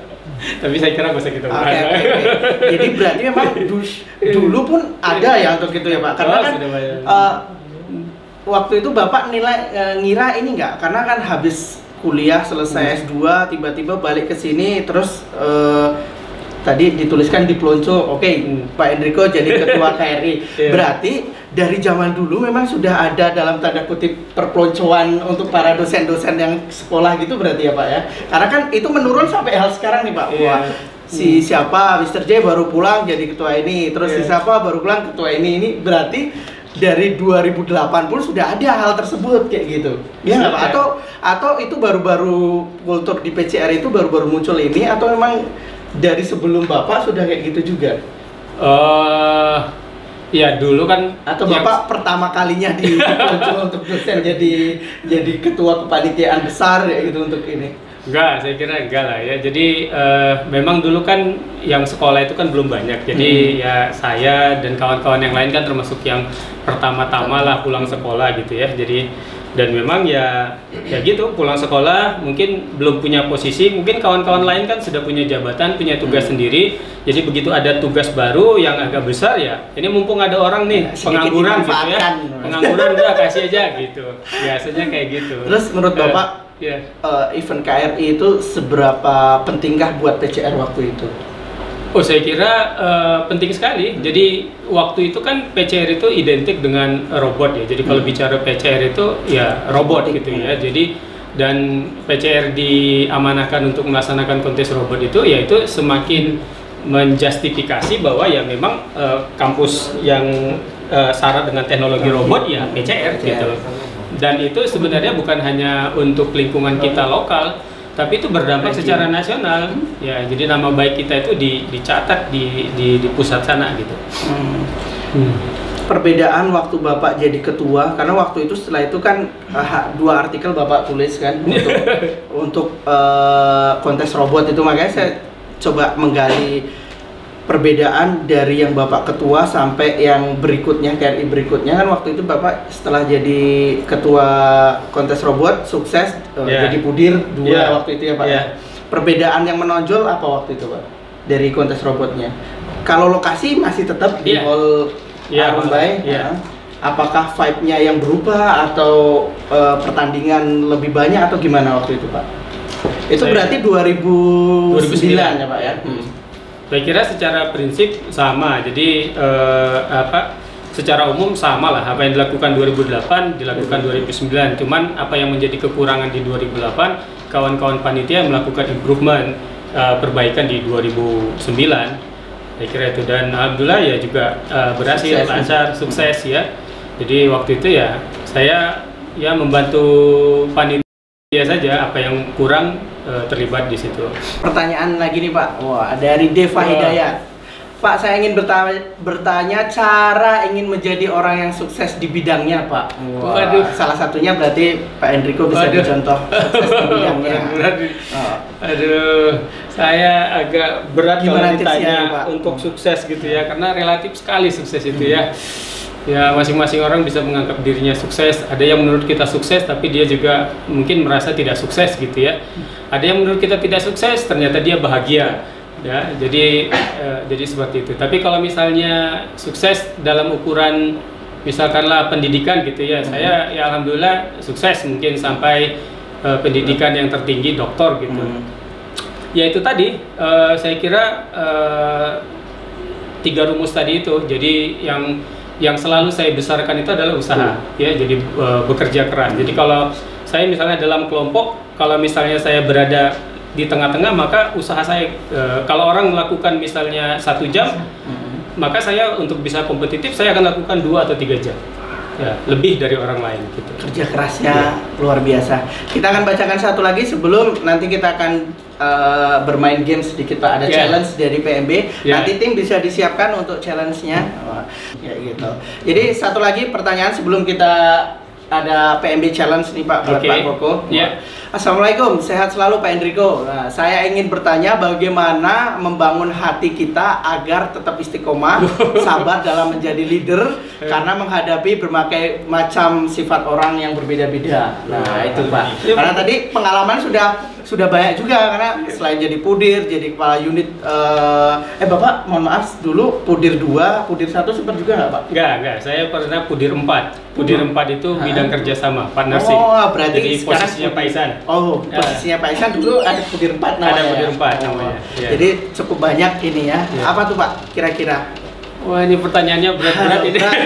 Tapi saya kira gak usah kita bahas. oke, oke. Jadi berarti memang dus- dulu pun ada ya untuk itu ya Pak. Karena Oh, kan eh, waktu itu Bapak nilai eh, ngira ini enggak karena kan habis kuliah Hmm. selesai S2 tiba-tiba balik ke sini terus eh, tadi dituliskan di Plonco, oke Hmm. Pak Enrico jadi ketua KRI. Iya. Berarti dari zaman dulu memang sudah ada dalam tanda kutip perpeloncoan untuk para dosen-dosen yang sekolah gitu berarti ya Pak ya. Karena kan itu menurun sampai hal sekarang nih Pak. Iya. Wah, si siapa Mr. J baru pulang jadi ketua ini, terus si Iya. siapa baru pulang ketua ini. Ini berarti dari 2008 pun sudah ada hal tersebut kayak gitu. Ya nggak Pak? Sudah. Atau atau itu baru-baru kultur di PCR itu baru-baru muncul ini atau memang dari sebelum Bapak sudah kayak gitu juga? Eh, ya dulu kan Atau yang- Bapak pertama kalinya di muncul untuk dosen jadi jadi ketua kepanitiaan besar ya gitu untuk ini. Enggak, saya kira enggak lah ya. Jadi eh, memang dulu kan yang sekolah itu kan belum banyak. Jadi ya saya dan kawan-kawan yang lain kan termasuk yang pertama-tama lah pulang sekolah gitu ya. Jadi dan memang ya ya gitu pulang sekolah mungkin belum punya posisi, mungkin kawan-kawan lain kan sudah punya jabatan, punya tugas sendiri. Jadi begitu ada tugas baru yang agak besar ya. Ini mumpung ada orang nih Ya, pengangguran gitu ya. Pengangguran udah kasih aja gitu. Biasanya kayak gitu. Terus menurut Eh, Bapak ya. eh, event KRI itu seberapa pentingkah buat PCR waktu itu? Oh saya kira eh, penting sekali. Jadi waktu itu kan PCR itu identik dengan robot ya. Jadi kalau Hmm. bicara PCR itu ya robot gitu ya. Jadi dan PCR diamanahkan untuk melaksanakan kontes robot itu yaitu semakin menjustifikasi bahwa ya memang eh, kampus yang eh, syarat dengan teknologi robot ya PCR gitu. Dan itu sebenarnya bukan hanya untuk lingkungan kita lokal, tapi itu berdampak secara nasional. Ya, jadi nama baik kita itu di, dicatat di, di di pusat sana gitu. Hmm. Perbedaan waktu Bapak jadi ketua karena waktu itu setelah itu kan ah, dua artikel Bapak tulis kan untuk untuk eh, kontes robot itu makanya saya coba menggali perbedaan dari yang Bapak ketua sampai yang berikutnya KRI berikutnya kan waktu itu Bapak setelah jadi ketua kontes robot sukses eh, Ya. jadi pudir dua Ya. waktu itu ya Pak Ya. ya. Perbedaan yang menonjol apa waktu itu Pak dari kontes robotnya? Kalau lokasi masih tetap di Iya. Hall Iya, Arumbai, iya. ya. Apakah vibe-nya yang berubah atau eh, pertandingan lebih banyak atau gimana waktu itu Pak? Itu Saya- berarti 2009, 2009 ya Pak ya? Hmm. Saya kira secara prinsip sama. Jadi eh, apa? Secara umum sama lah. Apa yang dilakukan 2008 dilakukan 2009. Cuman apa yang menjadi kekurangan di 2008, kawan-kawan panitia melakukan improvement eh, perbaikan di 2009. Saya kira itu dan alhamdulillah ya juga eh, berhasil Sukses. lancar, sukses ya. Jadi waktu itu ya saya ya membantu panitia saja apa yang kurang eh, terlibat di situ. Pertanyaan lagi nih Pak. Wah, dari Deva. Hidayat. Pak, saya ingin bertanya, bertanya cara ingin menjadi orang yang sukses di bidangnya, Pak. Wah, Waduh. Salah satunya berarti Pak Enrico bisa Waduh. dicontoh sukses di bidangnya. Berat-berat. Oh. Aduh, saya agak berat Gimana kalau ditanya nih, Pak? untuk sukses gitu ya, karena relatif sekali sukses itu ya. Ya masing-masing orang bisa menganggap dirinya sukses. Ada yang menurut kita sukses, tapi dia juga mungkin merasa tidak sukses gitu ya. Ada yang menurut kita tidak sukses, ternyata dia bahagia. Ya, jadi eh, jadi seperti itu. Tapi kalau misalnya sukses dalam ukuran misalkanlah pendidikan gitu ya, saya ya alhamdulillah sukses mungkin sampai eh, pendidikan yang tertinggi doktor gitu. Hmm. Ya itu tadi, eh, saya kira eh, tiga rumus tadi itu. Jadi yang yang selalu saya besarkan itu adalah usaha, ya. Jadi eh, bekerja keras. Jadi kalau saya misalnya dalam kelompok, kalau misalnya saya berada di tengah-tengah, maka usaha saya eh, kalau orang melakukan misalnya satu jam, Hmm. maka saya untuk bisa kompetitif saya akan lakukan dua atau tiga jam, ya lebih dari orang lain gitu. kerja kerasnya luar biasa. Kita akan bacakan satu lagi sebelum nanti kita akan eh, bermain game sedikit Pak. Ada Ya. challenge dari PMB. Ya. Nanti tim bisa disiapkan untuk challenge-nya. Ya gitu. Jadi satu lagi pertanyaan sebelum kita ada PMB challenge nih Pak buat Oke. Pak Koko. Ya. Assalamualaikum, sehat selalu Pak Enrico. Nah, saya ingin bertanya bagaimana membangun hati kita agar tetap istiqomah, sabar dalam menjadi leader karena menghadapi berbagai macam sifat orang yang berbeda-beda. Nah, itu Pak. Karena tadi pengalaman sudah sudah banyak juga karena selain jadi pudir, jadi kepala unit eh, eh Bapak, mohon maaf dulu pudir 2, pudir 1 sempat juga nggak Pak? Enggak, enggak. Saya pernah pudir 4. Pudir 4 itu Hah? bidang kerjasama, partnership. Oh, berarti Jadi posisinya Pak Isan. Oh, Ya. posisinya Pak Isan dulu ada pudir 4 Ada namanya. pudir empat Oh, namanya, ya. Jadi cukup banyak ini ya. Ya. Apa tuh Pak kira-kira? Wah, ini pertanyaannya berat-berat ini. Berat.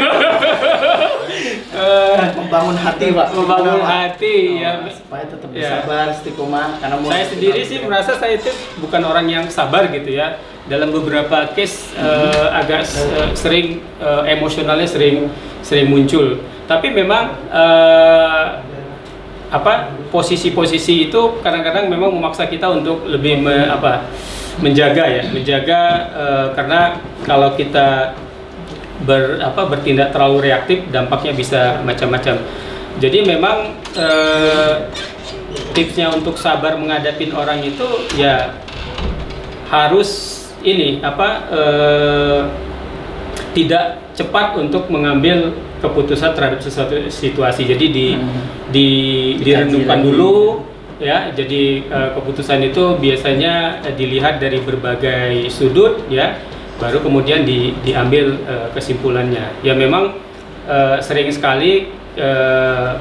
Eh, Membangun hati Pak. membangun hati Oh, ya. supaya tetap Ya. sabar, istiqomah karena Saya sendiri sih merasa saya itu bukan orang yang sabar gitu ya. Dalam beberapa case eh, agak eh, sering eh, emosionalnya sering sering muncul. Tapi memang eh, apa posisi-posisi itu kadang-kadang memang memaksa kita untuk lebih me- apa menjaga ya, menjaga eh, karena kalau kita ber apa bertindak terlalu reaktif dampaknya bisa macam-macam. Jadi memang eh, tipsnya untuk sabar menghadapi orang itu ya harus ini apa eh, tidak cepat untuk mengambil keputusan terhadap sesuatu situasi. Jadi di Hmm. di direnungkan dulu ya. Jadi eh, keputusan itu biasanya eh, dilihat dari berbagai sudut ya. Baru kemudian di, diambil eh, kesimpulannya. Ya memang sering sekali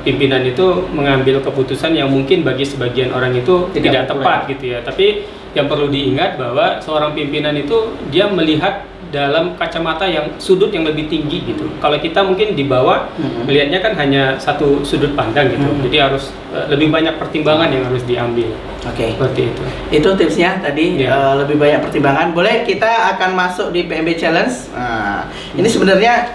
pimpinan itu mengambil keputusan yang mungkin bagi sebagian orang itu Tidak tidak, tepat gitu ya. Tapi yang perlu diingat bahwa seorang pimpinan itu dia melihat dalam kacamata yang sudut yang lebih tinggi gitu. Kalau kita mungkin di bawah Mhm. melihatnya kan hanya satu sudut pandang gitu. Mhm. Jadi harus eh, lebih banyak pertimbangan yang harus diambil. Oke. Seperti itu. Itu tipsnya tadi Ya. eh, lebih banyak pertimbangan. Boleh kita akan masuk di PMB challenge. Nah, ini sebenarnya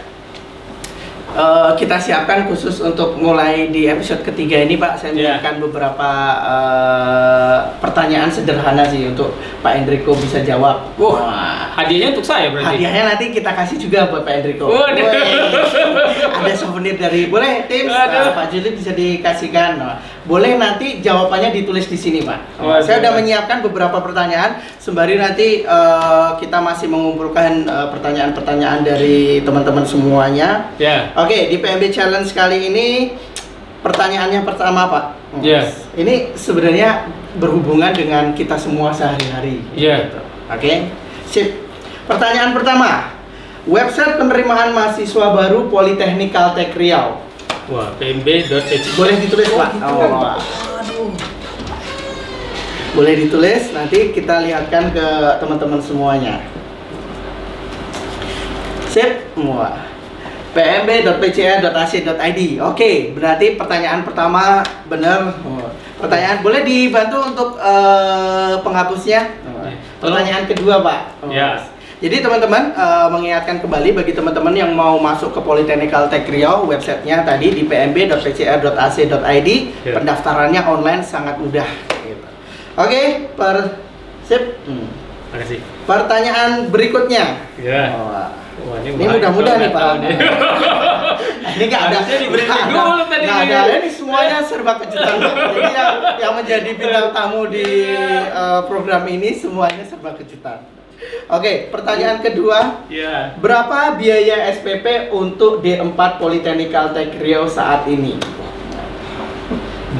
eh, kita siapkan khusus untuk mulai di episode ketiga ini Pak. Saya Ya. menyiapkan beberapa eh, pertanyaan sederhana sih untuk Pak Enrico bisa jawab. Wah, hadiahnya untuk saya berarti. Hadiahnya nanti kita kasih juga buat Pak Enrico. Waduh. Weh. Ada souvenir dari boleh tim Aduh. Pak Juli bisa dikasihkan. Nah, boleh nanti jawabannya ditulis di sini Pak. Waduh. Saya sudah menyiapkan beberapa pertanyaan sembari nanti eh, kita masih mengumpulkan eh, pertanyaan-pertanyaan dari teman-teman semuanya. Ya. Oke di PMB Challenge kali ini pertanyaannya pertama Pak. Ya. Ini sebenarnya berhubungan dengan kita semua sehari-hari. Ya. Gitu. Oke, sip. Pertanyaan pertama, website penerimaan mahasiswa baru Politeknik Kaltek Riau. Wah, pmb.ec. Boleh ditulis Oh, Pak? gitu. Oh, aduh. Boleh ditulis, nanti kita lihatkan ke teman-teman semuanya. Sip, semua. pmb.pcr.ac.id. Oke, berarti pertanyaan pertama benar. Pertanyaan boleh dibantu untuk eh, penghapusnya? Pertanyaan kedua, Pak. Ya. Jadi teman-teman eh, mengingatkan kembali bagi teman-teman yang mau masuk ke Politeknik Kaltek Riau, websitenya tadi di pmb.pcr.ac.id. Ya. Pendaftarannya online sangat mudah. Gitu. Oke, per sip. Hmm. Makasih. Pertanyaan berikutnya. Ya. Wah. Wah, Ini bahaya mudah-mudah kalau nih Pak. ini nggak ada. Harusnya diberi dulu tadi nggak ada. Ini semuanya serba kejutan. Jadi yang, yang menjadi bintang tamu di eh, program ini semuanya serba kejutan. Oke, pertanyaan kedua. Ya. Berapa biaya SPP untuk D4 Polytechnical Tech Riau saat ini?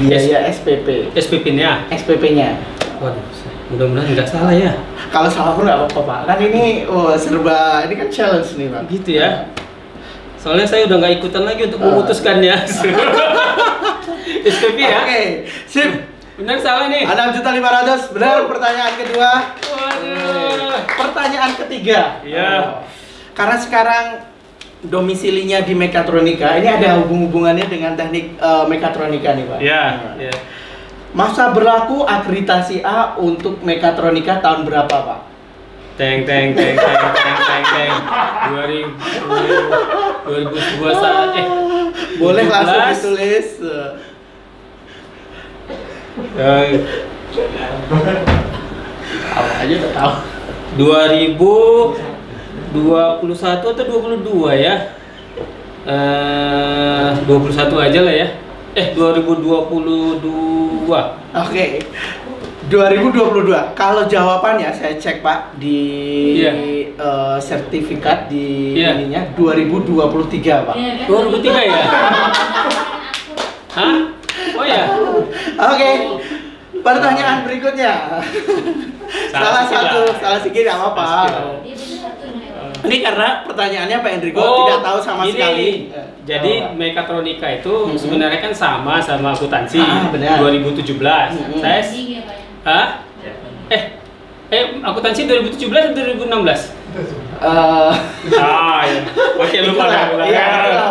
Biaya SPP. SPP-nya. SPP-nya. Waduh, mudah-mudahan nggak salah ya. Kalau salah pun nggak apa-apa, Pak. Kan ini oh, serba ini kan challenge nih, Pak. Gitu ya. Soalnya saya udah nggak ikutan lagi untuk Ah. memutuskannya. SPP ya. Oke, sip. Benar salah nih. 6 juta 500. Benar pertanyaan kedua. Waduh. Pertanyaan ketiga. Iya. Oh. Karena sekarang domisilinya di mekatronika, ini ada hubung-hubungannya dengan teknik eh, mekatronika nih, Pak. Ya, Nah. ya. Masa berlaku akreditasi A untuk mekatronika tahun berapa, Pak? Teng teng teng teng teng teng teng. 2000 2021 eh Boleh 17. langsung ditulis. eh, Apa aja udah tahu. 2021 atau 22 ya? Eh 21 aja lah ya. Eh 2022. Oke. 2022. Kalau jawabannya saya cek Pak di Iya. eh, sertifikat di Iya. ininya 2023 Pak. 2003 ya? Hah? Oh ya? Oke. Pertanyaan berikutnya. salah sedikit satu, lah. salah sedikit nggak apa-apa. Ini karena pertanyaannya Pak Enrico Oh, tidak tahu sama ini. sekali. Jadi Oh. mekatronika itu Mhm. sebenarnya kan sama sama akuntansi Ah, benar. 2017. Mhm. Saya Hah? Eh, eh akuntansi 2017 atau 2016? Eh, Ah, iya. Oke, lupa lah. iya.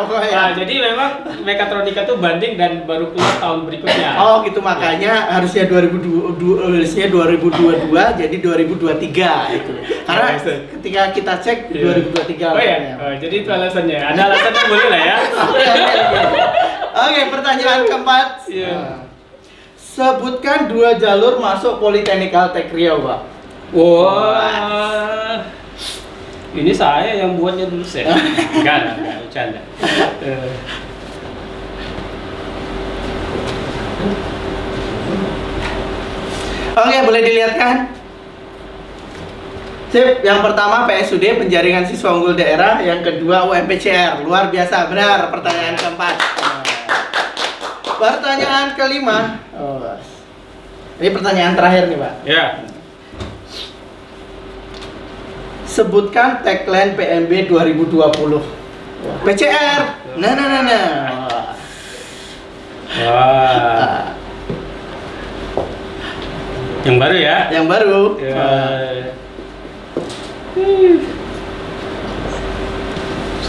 Nah, jadi memang mekatronika itu banding dan baru keluar tahun berikutnya. Oh gitu makanya harusnya 2022 harusnya 2022 jadi 2023 itu. Karena itu. ketika kita cek Iya. 2023 Oh ya, oh, jadi itu alasannya. Ada alasannya boleh lah ya. Oke, oke, oke. Oke, pertanyaan keempat. Iya. Nah, Sebutkan dua jalur masuk Politeknikal Tech Riau, Pak. Wah. Ini saya yang buatnya dulu saya. Enggak enggak bercanda. Eh, Oke, boleh dilihatkan? Sip, yang pertama PSUD penjaringan siswa unggul daerah, yang kedua UMPCR. Luar biasa, benar pertanyaan keempat. Pertanyaan kelima. Oh, ini pertanyaan terakhir nih, Pak. Ya. Sebutkan tagline PMB 2020. PCR. Nah, nah, nah, nah. Wah. Yang baru ya? Yang baru. Ya.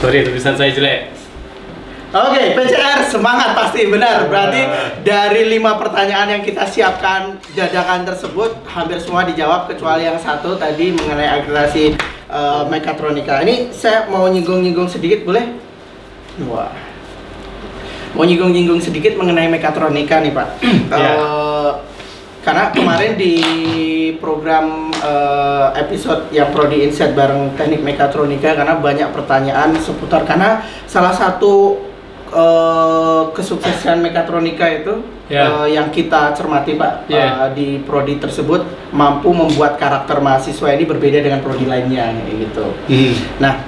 Sorry, tulisan saya jelek. Oke, PCR semangat pasti benar. Berarti dari lima pertanyaan yang kita siapkan dadakan tersebut hampir semua dijawab kecuali yang satu tadi mengenai akreditasi eh, mekatronika. Ini saya mau nyinggung-nyinggung sedikit boleh? Wah. Mau nyinggung-nyinggung sedikit mengenai mekatronika nih Pak. Ya. Eh, karena kemarin di program eh, episode yang Prodi Insight bareng Teknik Mekatronika karena banyak pertanyaan seputar karena salah satu eh, kesuksesan mekatronika itu Ya. eh, yang kita cermati Pak Ya. eh, di prodi tersebut mampu membuat karakter mahasiswa ini berbeda dengan prodi lainnya gitu. Nah,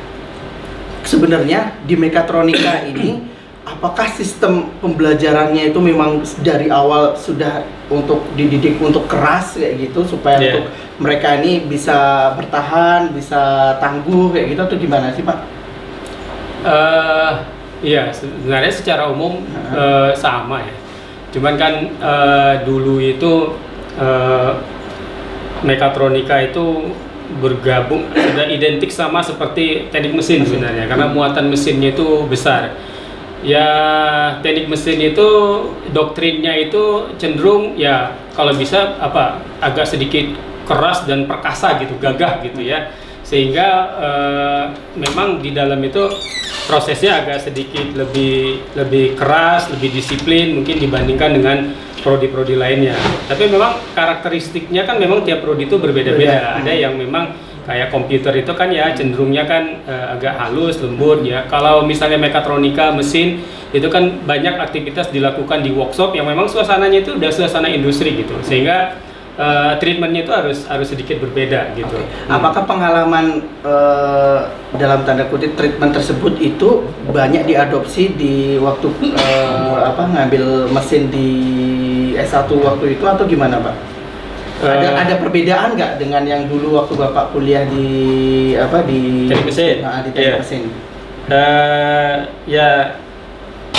sebenarnya di mekatronika ini apakah sistem pembelajarannya itu memang dari awal sudah untuk dididik untuk keras kayak gitu supaya Iya. untuk mereka ini bisa bertahan, bisa tangguh kayak gitu atau gimana sih, Pak? Eh, iya, sebenarnya secara umum eh, sama ya. Cuman kan eh, dulu itu eh, mekatronika itu bergabung sudah identik sama seperti teknik mesin sebenarnya karena muatan mesinnya itu besar. Ya teknik mesin itu doktrinnya itu cenderung ya kalau bisa apa agak sedikit keras dan perkasa gitu, gagah gitu ya. Sehingga eh, memang di dalam itu prosesnya agak sedikit lebih lebih keras, lebih disiplin mungkin dibandingkan dengan prodi-prodi lainnya. Tapi memang karakteristiknya kan memang tiap prodi itu berbeda-beda. Beda. Ada yang memang kayak komputer itu kan ya cenderungnya kan eh, agak halus, lembut ya. Kalau misalnya mekatronika, mesin itu kan banyak aktivitas dilakukan di workshop yang memang suasananya itu udah suasana industri gitu. Sehingga eh, treatmentnya itu harus harus sedikit berbeda gitu. Oke. Apakah pengalaman eh, dalam tanda kutip treatment tersebut itu banyak diadopsi di waktu eh, apa ngambil mesin di S1 waktu itu atau gimana Pak? Ada Eh, ada perbedaan nggak dengan yang dulu waktu Bapak kuliah di apa di Teknik mesin. Nah, di teknik Iya. mesin. eh, ya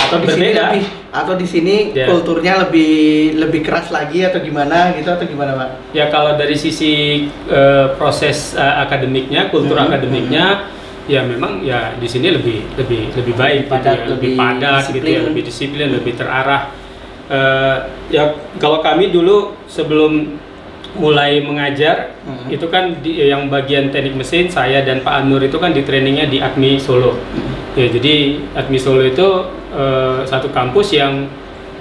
Atau di sini lebih atau di sini Iya. kulturnya lebih lebih keras lagi atau gimana gitu atau gimana Pak? ya kalau dari sisi eh, proses eh, akademiknya, kultur Hmm, akademiknya ya memang ya di sini lebih lebih lebih baik gitu Padat, ya, lebih, lebih padat gitu ya, disiplin. lebih disiplin, lebih terarah. Eh, ya kalau kami dulu sebelum mulai mengajar Hmm. itu kan di, yang bagian teknik mesin saya dan Pak Anur itu kan di trainingnya di Admi Solo. Ya jadi Admi Solo itu eh, satu kampus yang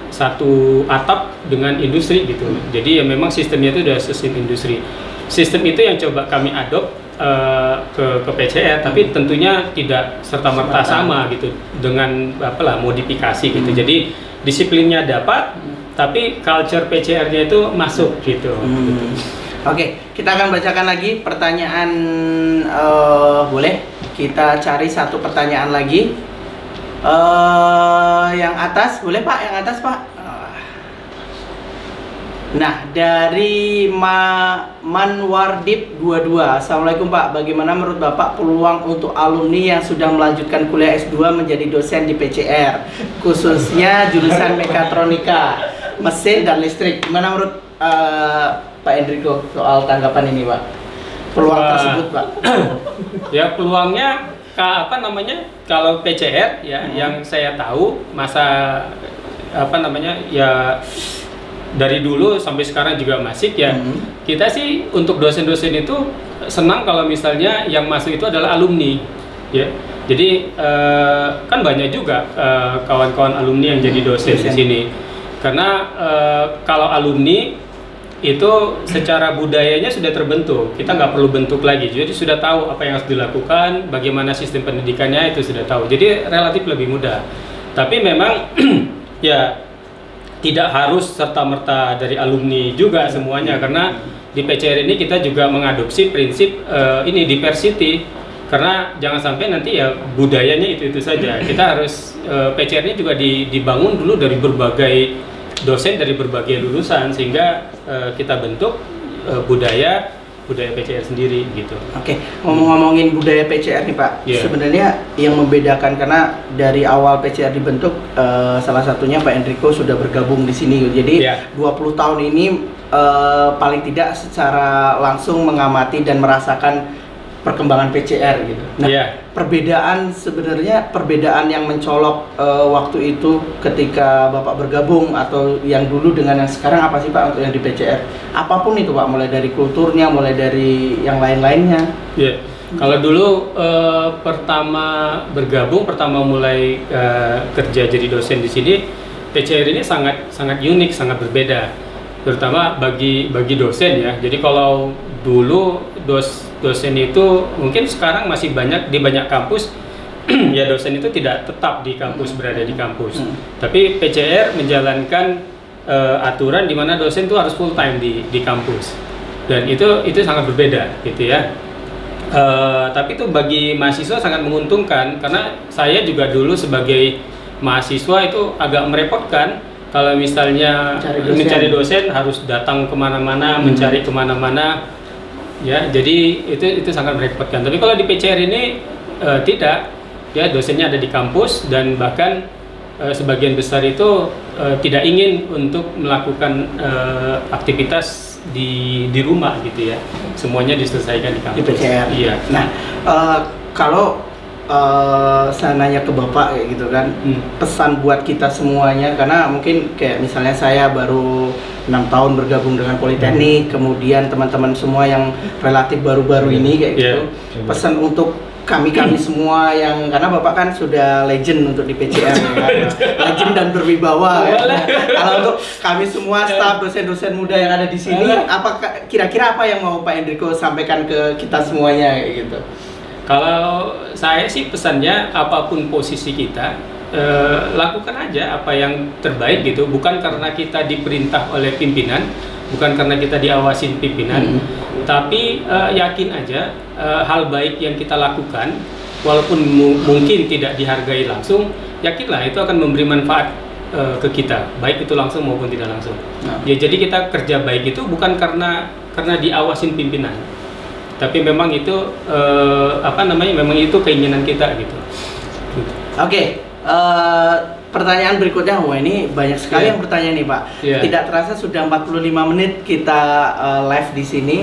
satu atap dengan industri gitu. Jadi ya memang sistemnya itu udah sistem industri. Sistem itu yang coba kami adopt eh, ke ke PCR, tapi tentunya tidak serta merta sama gitu dengan apalah modifikasi gitu. Hmm. Jadi disiplinnya dapat, tapi culture PCR-nya itu masuk gitu. Hmm. Oke, kita akan bacakan lagi pertanyaan eh, boleh kita cari satu pertanyaan lagi. Eh yang atas boleh Pak, yang atas Pak. Ah. Nah, dari Ma Manwardip 22. Assalamualaikum Pak. Bagaimana menurut Bapak peluang untuk alumni yang sudah melanjutkan kuliah S2 menjadi dosen di PCR, khususnya jurusan mekatronika, mesin dan listrik? Gimana menurut eh, Pak Enrico soal tanggapan ini, Pak? Peluang Wah. tersebut, Pak. ya peluangnya apa namanya kalau PCR ya Hmm. yang saya tahu masa apa namanya ya dari dulu sampai sekarang juga masih ya Hmm. kita sih untuk dosen-dosen itu senang kalau misalnya yang masuk itu adalah alumni ya jadi eh, kan banyak juga eh, kawan-kawan alumni yang jadi dosen di Dosen. sini karena eh, kalau alumni itu secara budayanya sudah terbentuk. Kita nggak perlu bentuk lagi. Jadi sudah tahu apa yang harus dilakukan bagaimana sistem pendidikannya itu sudah tahu. Jadi relatif lebih mudah. Tapi memang ya tidak harus serta merta dari alumni juga semuanya. Karena di PCR ini kita juga mengadopsi prinsip eh, ini diversity. Karena jangan sampai nanti ya budayanya itu itu saja. Kita harus eh, PCR ini juga di- dibangun dulu dari berbagai dosen dari berbagai lulusan sehingga eh, kita bentuk eh, budaya budaya PCR sendiri gitu. Oke, ngomong-ngomongin budaya PCR nih Pak, Iya. sebenarnya yang membedakan karena dari awal PCR dibentuk eh, salah satunya Pak Enrico sudah bergabung di sini, jadi Iya. 20 tahun ini eh, paling tidak secara langsung mengamati dan merasakan perkembangan PCR gitu. Nah, Iya. perbedaan sebenarnya perbedaan yang mencolok eh, waktu itu ketika Bapak bergabung atau yang dulu dengan yang sekarang apa sih Pak untuk yang di PCR? Apa pun itu Pak, mulai dari kulturnya, mulai dari yang lain-lainnya. Iya. Kalau dulu eh, pertama bergabung, pertama mulai eh, kerja jadi dosen di sini, PCR ini sangat sangat unik, sangat berbeda. Terutama bagi bagi dosen ya. Jadi kalau dulu dos dosen itu mungkin sekarang masih banyak di banyak kampus ya dosen itu tidak tetap di kampus berada di kampus. Hmm. Tapi PCR menjalankan eh, aturan di mana dosen itu harus full time di di kampus. Dan itu itu sangat berbeda gitu ya. Eh, tapi itu bagi mahasiswa sangat menguntungkan karena saya juga dulu sebagai mahasiswa itu agak merepotkan kalau misalnya Mencari dosen. mencari dosen harus datang ke mana-mana, Hmm. mencari ke mana-mana, ya jadi itu itu sangat merepotkan. Tapi kalau di PCR ini eh, tidak, ya dosennya ada di kampus dan bahkan eh, sebagian besar itu eh, tidak ingin untuk melakukan eh, aktivitas di di rumah gitu ya, semuanya diselesaikan di di kampus. PCR. Iya. Nah, eh, kalau eh, saya nanya ke bapak kayak gitu kan, Hmm. pesan buat kita semuanya karena mungkin kayak misalnya saya baru enam tahun bergabung dengan Politeknik, kemudian teman-teman semua yang relatif baru-baru ini kayak gitu, Iya. pesan untuk kami kami semua yang karena bapak kan sudah legend untuk di PCR ya kan? legend dan berwibawa ya. Kalau untuk kami semua staf dosen-dosen muda yang ada di sini apa kira-kira apa yang mau Pak Enrico sampaikan ke kita semuanya kayak gitu Kalau saya sih pesannya apa pun posisi kita, eh, lakukan aja apa yang terbaik gitu. Bukan karena kita diperintah oleh pimpinan bukan karena kita diawasin pimpinan tapi eh, yakin aja eh, hal baik yang kita lakukan walaupun mu- mungkin tidak dihargai langsung yakinlah itu akan memberi manfaat eh, ke kita baik itu langsung maupun tidak langsung. Nah. ya jadi kita kerja baik itu bukan karena karena diawasin pimpinan tapi memang itu eh, apa namanya memang itu keinginan kita gitu Oke, eh, pertanyaan berikutnya, wah ini banyak sekali Iya. yang bertanya nih Pak. Iya. Tidak terasa sudah 45 menit kita eh, live di sini.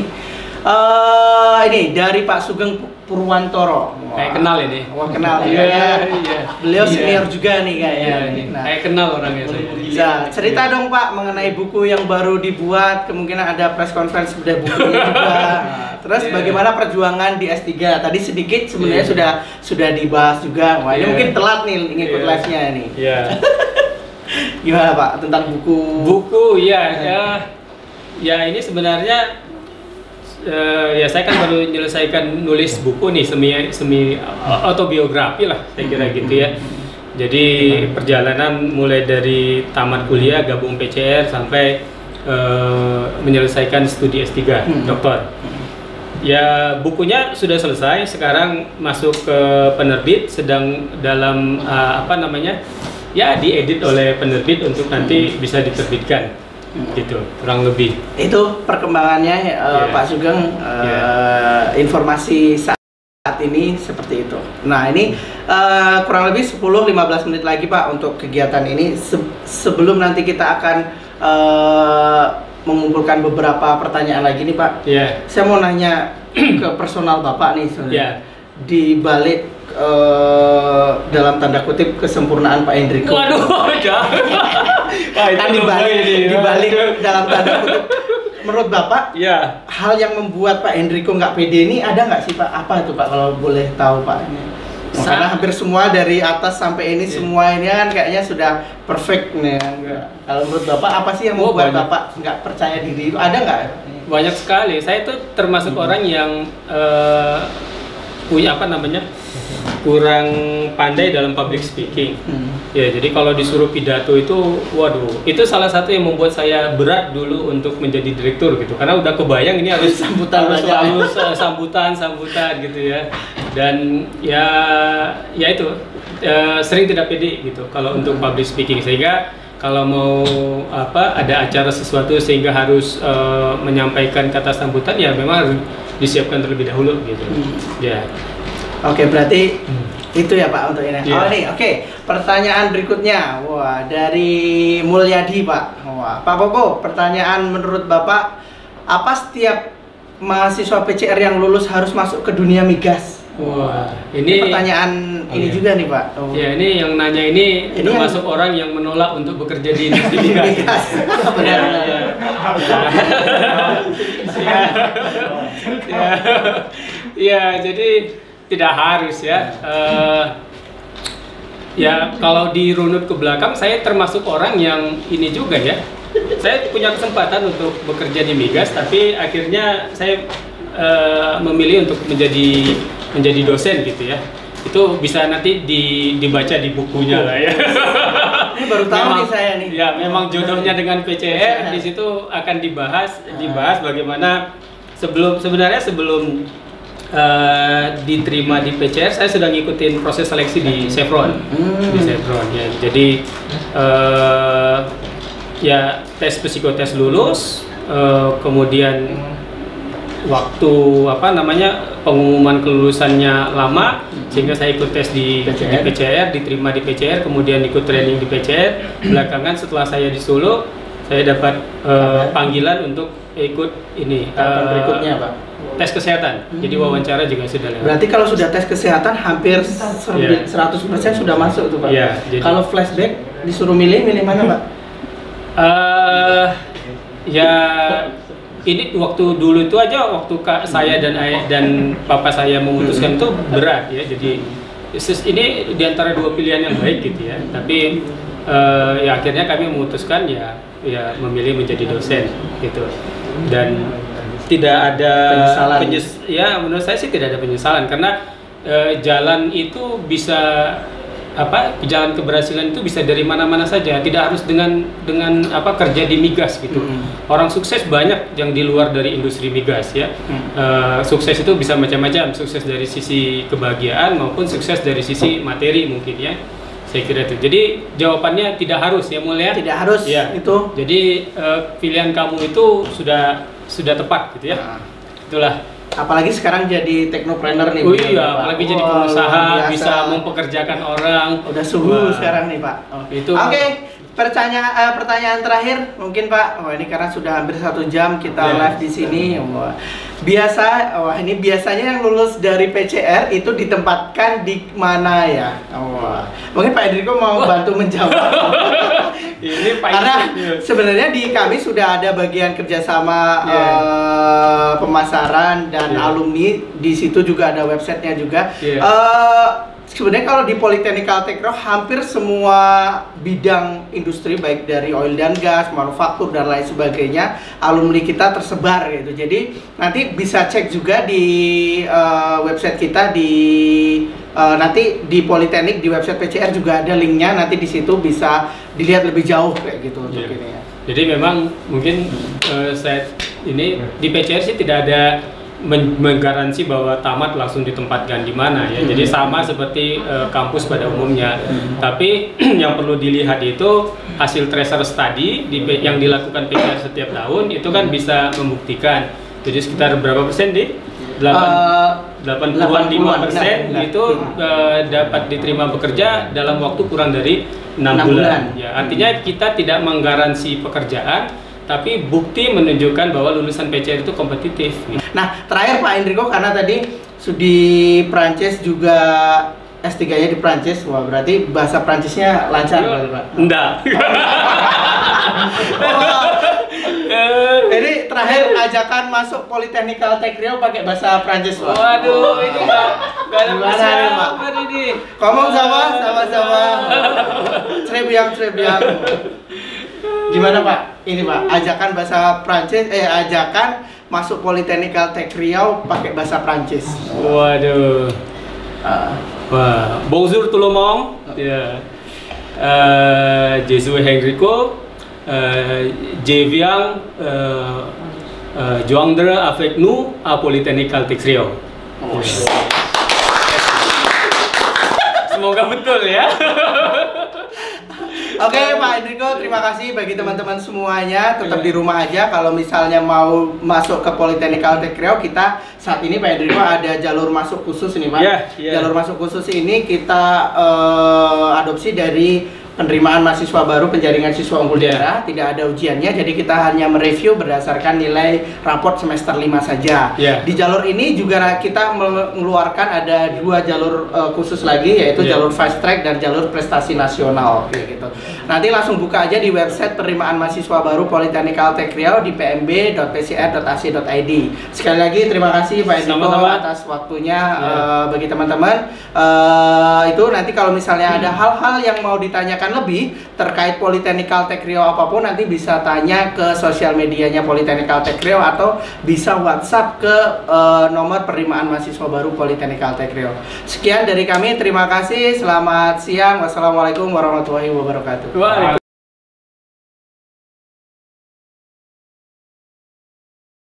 Eh, ini dari Pak Sugeng Purwantoro. Wah. kayak kenal ini Wah kenal ya. Iya, kayaknya. iya. Beliau Iya. senior juga nih kayaknya. Iya. Nah, kayak kenal orangnya saya bisa cerita dong Pak mengenai buku yang baru dibuat, kemungkinan ada press conference sudah bukunya juga. Nah, Terus Iya. bagaimana perjuangan di S3? Tadi sedikit sebenarnya Iya. sudah sudah dibahas juga. Wah, ini Iya. mungkin telat nih ngikut Iya. live-nya nih. Iya. Gimana Pak tentang buku? buku ya ya ya ini sebenarnya eh, ya saya kan baru menyelesaikan nulis buku nih semi semi autobiografi lah saya kira gitu ya. Jadi perjalanan mulai dari tamat kuliah gabung PCR sampai eh, menyelesaikan studi S3 Hmm. doktor. Ya bukunya sudah selesai, sekarang masuk ke penerbit, sedang dalam uh, apa namanya, ya diedit oleh penerbit untuk nanti bisa diterbitkan, gitu kurang lebih. Itu perkembangannya eh, Iya. Pak Sugeng eh, Iya. informasi saat ini seperti itu. Nah, ini eh, kurang lebih 10-15 menit lagi Pak untuk kegiatan ini Se- sebelum nanti kita akan eh, mengumpulkan beberapa pertanyaan lagi nih Pak. Ya, Saya mau nanya ke personal Bapak nih ya, sebenarnya. Di balik eh, dalam tanda kutip kesempurnaan Pak Hendriko. Waduh. Wah, itu kan di belum balik boleh nih. di balik Waduh. dalam tanda kutip menurut Bapak Ya, hal yang membuat Pak Hendriko nggak pede ini ada nggak sih Pak? Apa itu Pak kalau boleh tahu Pak? Oh, Karena hampir semua dari atas sampai ini Iya. semua ini kan kayaknya sudah perfect nih. Kalau menurut Bapak apa sih yang Oh, membuat banyak. Bapak nggak percaya diri itu? Ada nggak? banyak sekali. Saya itu termasuk Hmm. orang yang eh, punya apa namanya kurang pandai dalam public speaking. Hmm. Ya, jadi kalau disuruh pidato itu, waduh, itu salah satu yang membuat saya berat dulu untuk menjadi direktur gitu. Karena udah kebayang ini harus Sambutan harus selalu sa- sambutan, sambutan gitu ya. Dan ya, ya itu eh, sering tidak pede gitu kalau untuk public speaking. Sehingga kalau mau apa ada acara sesuatu sehingga harus eh, menyampaikan kata sambutan ya memang harus disiapkan terlebih dahulu gitu. Hmm. Ya. Oke, berarti Hmm. itu ya Pak untuk ini. Iya. Oh nih, oke. Pertanyaan berikutnya, wah dari Mulyadi Pak. Wah, Pak Koko, pertanyaan menurut Bapak, apa setiap mahasiswa PCR yang lulus harus masuk ke dunia migas? Wah, Ini ini pertanyaan Oh, ini iya. juga nih Pak. Oh. Ya ini yang nanya ini, Ini termasuk orang yang menolak untuk bekerja di industri Di migas. Ya, Benar. ya. Ya. Ya. Ya, jadi tidak harus ya. Eh, ya kalau dirunut ke belakang, saya termasuk orang yang ini juga ya. Saya punya kesempatan untuk bekerja di migas, tapi akhirnya saya eh, memilih untuk menjadi menjadi dosen gitu ya. Itu bisa nanti di, dibaca di bukunya lah ya. Ini baru tahu nih saya nih. Ya, memang jodohnya dengan PCR di situ akan dibahas dibahas bagaimana sebelum sebenarnya sebelum eh, diterima di PCR saya sudah ngikutin proses seleksi di Chevron. Hmm. Di Chevron ya. Jadi eh, ya tes psikotes lulus eh, kemudian waktu apa namanya pengumuman kelulusannya lama sehingga saya ikut tes di PCR. di PCR diterima di PCR kemudian ikut training di PCR belakangan setelah saya di Solo saya dapat eh, panggilan untuk ikut ini Tahapan eh, berikutnya Pak. Tes kesehatan jadi Hmm. wawancara juga sudah lewat Berarti kalau sudah tes kesehatan hampir ser- Iya. 100% sudah masuk tuh Pak. Iya, jadi- Kalau flashback disuruh milih milih mana Pak? Eh, ya ini waktu dulu itu aja waktu kak saya dan ayah dan papa saya memutuskan itu berat ya jadi ini di antara dua pilihan yang baik gitu ya tapi eh, ya akhirnya kami memutuskan ya ya memilih menjadi dosen gitu dan tidak ada Penyesalan. penyes- ya menurut saya sih tidak ada penyesalan karena eh, jalan itu bisa apa jalan keberhasilan itu bisa dari mana-mana saja tidak harus dengan dengan apa kerja di migas gitu Mm. orang sukses banyak yang di luar dari industri migas ya Mm. Eh, sukses itu bisa macam-macam sukses dari sisi kebahagiaan maupun sukses dari sisi materi mungkin ya saya kira itu jadi jawabannya tidak harus ya mulia Tidak harus Ya. itu. jadi eh, pilihan kamu itu sudah sudah tepat gitu ya Nah, itulah apalagi sekarang jadi teknopreneur nih. oh iya Pak. apalagi jadi pengusaha bisa mempekerjakan orang Udah suhu Wah. sekarang nih Pak. Oh. itu Oke, pertanyaan eh, pertanyaan terakhir mungkin Pak. Wah ini karena sudah hampir satu jam kita Ya. live di sini. Wah. Biasa, wah ini biasanya yang lulus dari PCR itu ditempatkan di mana ya? Wah. Mungkin Pak Enrico mau bantu menjawab. ini Karena sebenarnya di kami sudah ada bagian kerjasama Iya. eh, pemasaran dan Iya. alumni. Di situ juga ada websitenya juga. Iya. Eh, sebenarnya kalau di Politeknik Caltech hampir semua bidang industri baik dari oil dan gas, manufaktur dan lain sebagainya alumni kita tersebar gitu. Jadi nanti bisa cek juga di eh, website kita di eh, nanti di Politeknik di website PCR juga ada linknya. Nanti di situ bisa dilihat lebih jauh kayak gitu untuk Iya. ini ya. Jadi memang mungkin eh, saya ini di PCR sih tidak ada men- menggaransi bahwa tamat langsung ditempatkan di mana ya. Jadi sama seperti eh, kampus pada umumnya. Tapi yang perlu dilihat itu hasil tracer study di, yang dilakukan PCR setiap tahun itu kan bisa membuktikan. Jadi sekitar berapa persen di? Eh, 85 persen itu eh, dapat diterima bekerja dalam waktu kurang dari enam bulan. bulan. Ya, artinya kita tidak menggaransi pekerjaan, tapi bukti menunjukkan bahwa lulusan PCR itu kompetitif. Nah, terakhir Pak Enrico karena tadi di Prancis juga S3-nya di Prancis, wah berarti bahasa Prancisnya lancar berarti Pak. Enggak. Wah, Jadi terakhir ajakan masuk Politeknik Caltech Riau pakai bahasa Prancis Pak. Waduh, ini enggak enggak ada Gimana nih, Pak? persiapan ini. Ngomong sama, sama-sama. Trebiang, trebiang. Gimana Pak? Ini Pak, ajakan bahasa Prancis, eh ajakan masuk Politeknik Caltech Riau pakai bahasa Prancis. Waduh. Ah. Wah, bonjour tout le monde. Ya. Euh, je suis Henrico. Je viens euh, euh, joindre avec nous à Polytechnique Caltech Riau. Oh, Semoga betul ya. Oke Pak Enrico, terima kasih bagi teman-teman semuanya. Tetap di rumah aja. Kalau misalnya mau masuk ke Politeknik Caltech Riau, kita saat ini Pak Enrico ada jalur masuk khusus ini Pak. Iya, iya. Jalur masuk khusus ini kita eh, adopsi dari penerimaan mahasiswa baru penjaringan siswa unggul daerah. Tidak ada ujiannya, jadi kita hanya mereview berdasarkan nilai raport semester 5 saja. Iya. Di jalur ini juga kita mengeluarkan ada dua jalur eh, khusus lagi, yaitu Iya. jalur fast track dan jalur prestasi nasional kayak gitu. Nanti langsung buka aja di website penerimaan mahasiswa baru Politeknik Caltech Riau di pmb.pcr.ac.id. Sekali lagi terima kasih Pak Sama-sama. atas waktunya Ya. eh, bagi teman-teman. Eh, itu nanti kalau misalnya ada hal-hal yang mau ditanyakan lebih terkait Politeknik Caltech Riau apa pun nanti bisa tanya ke sosial medianya Politeknik Caltech Riau atau bisa WhatsApp ke eh, nomor penerimaan mahasiswa baru Politeknik Caltech Riau. Sekian dari kami, terima kasih. Selamat siang. Wassalamualaikum warahmatullahi wabarakatuh. Wah,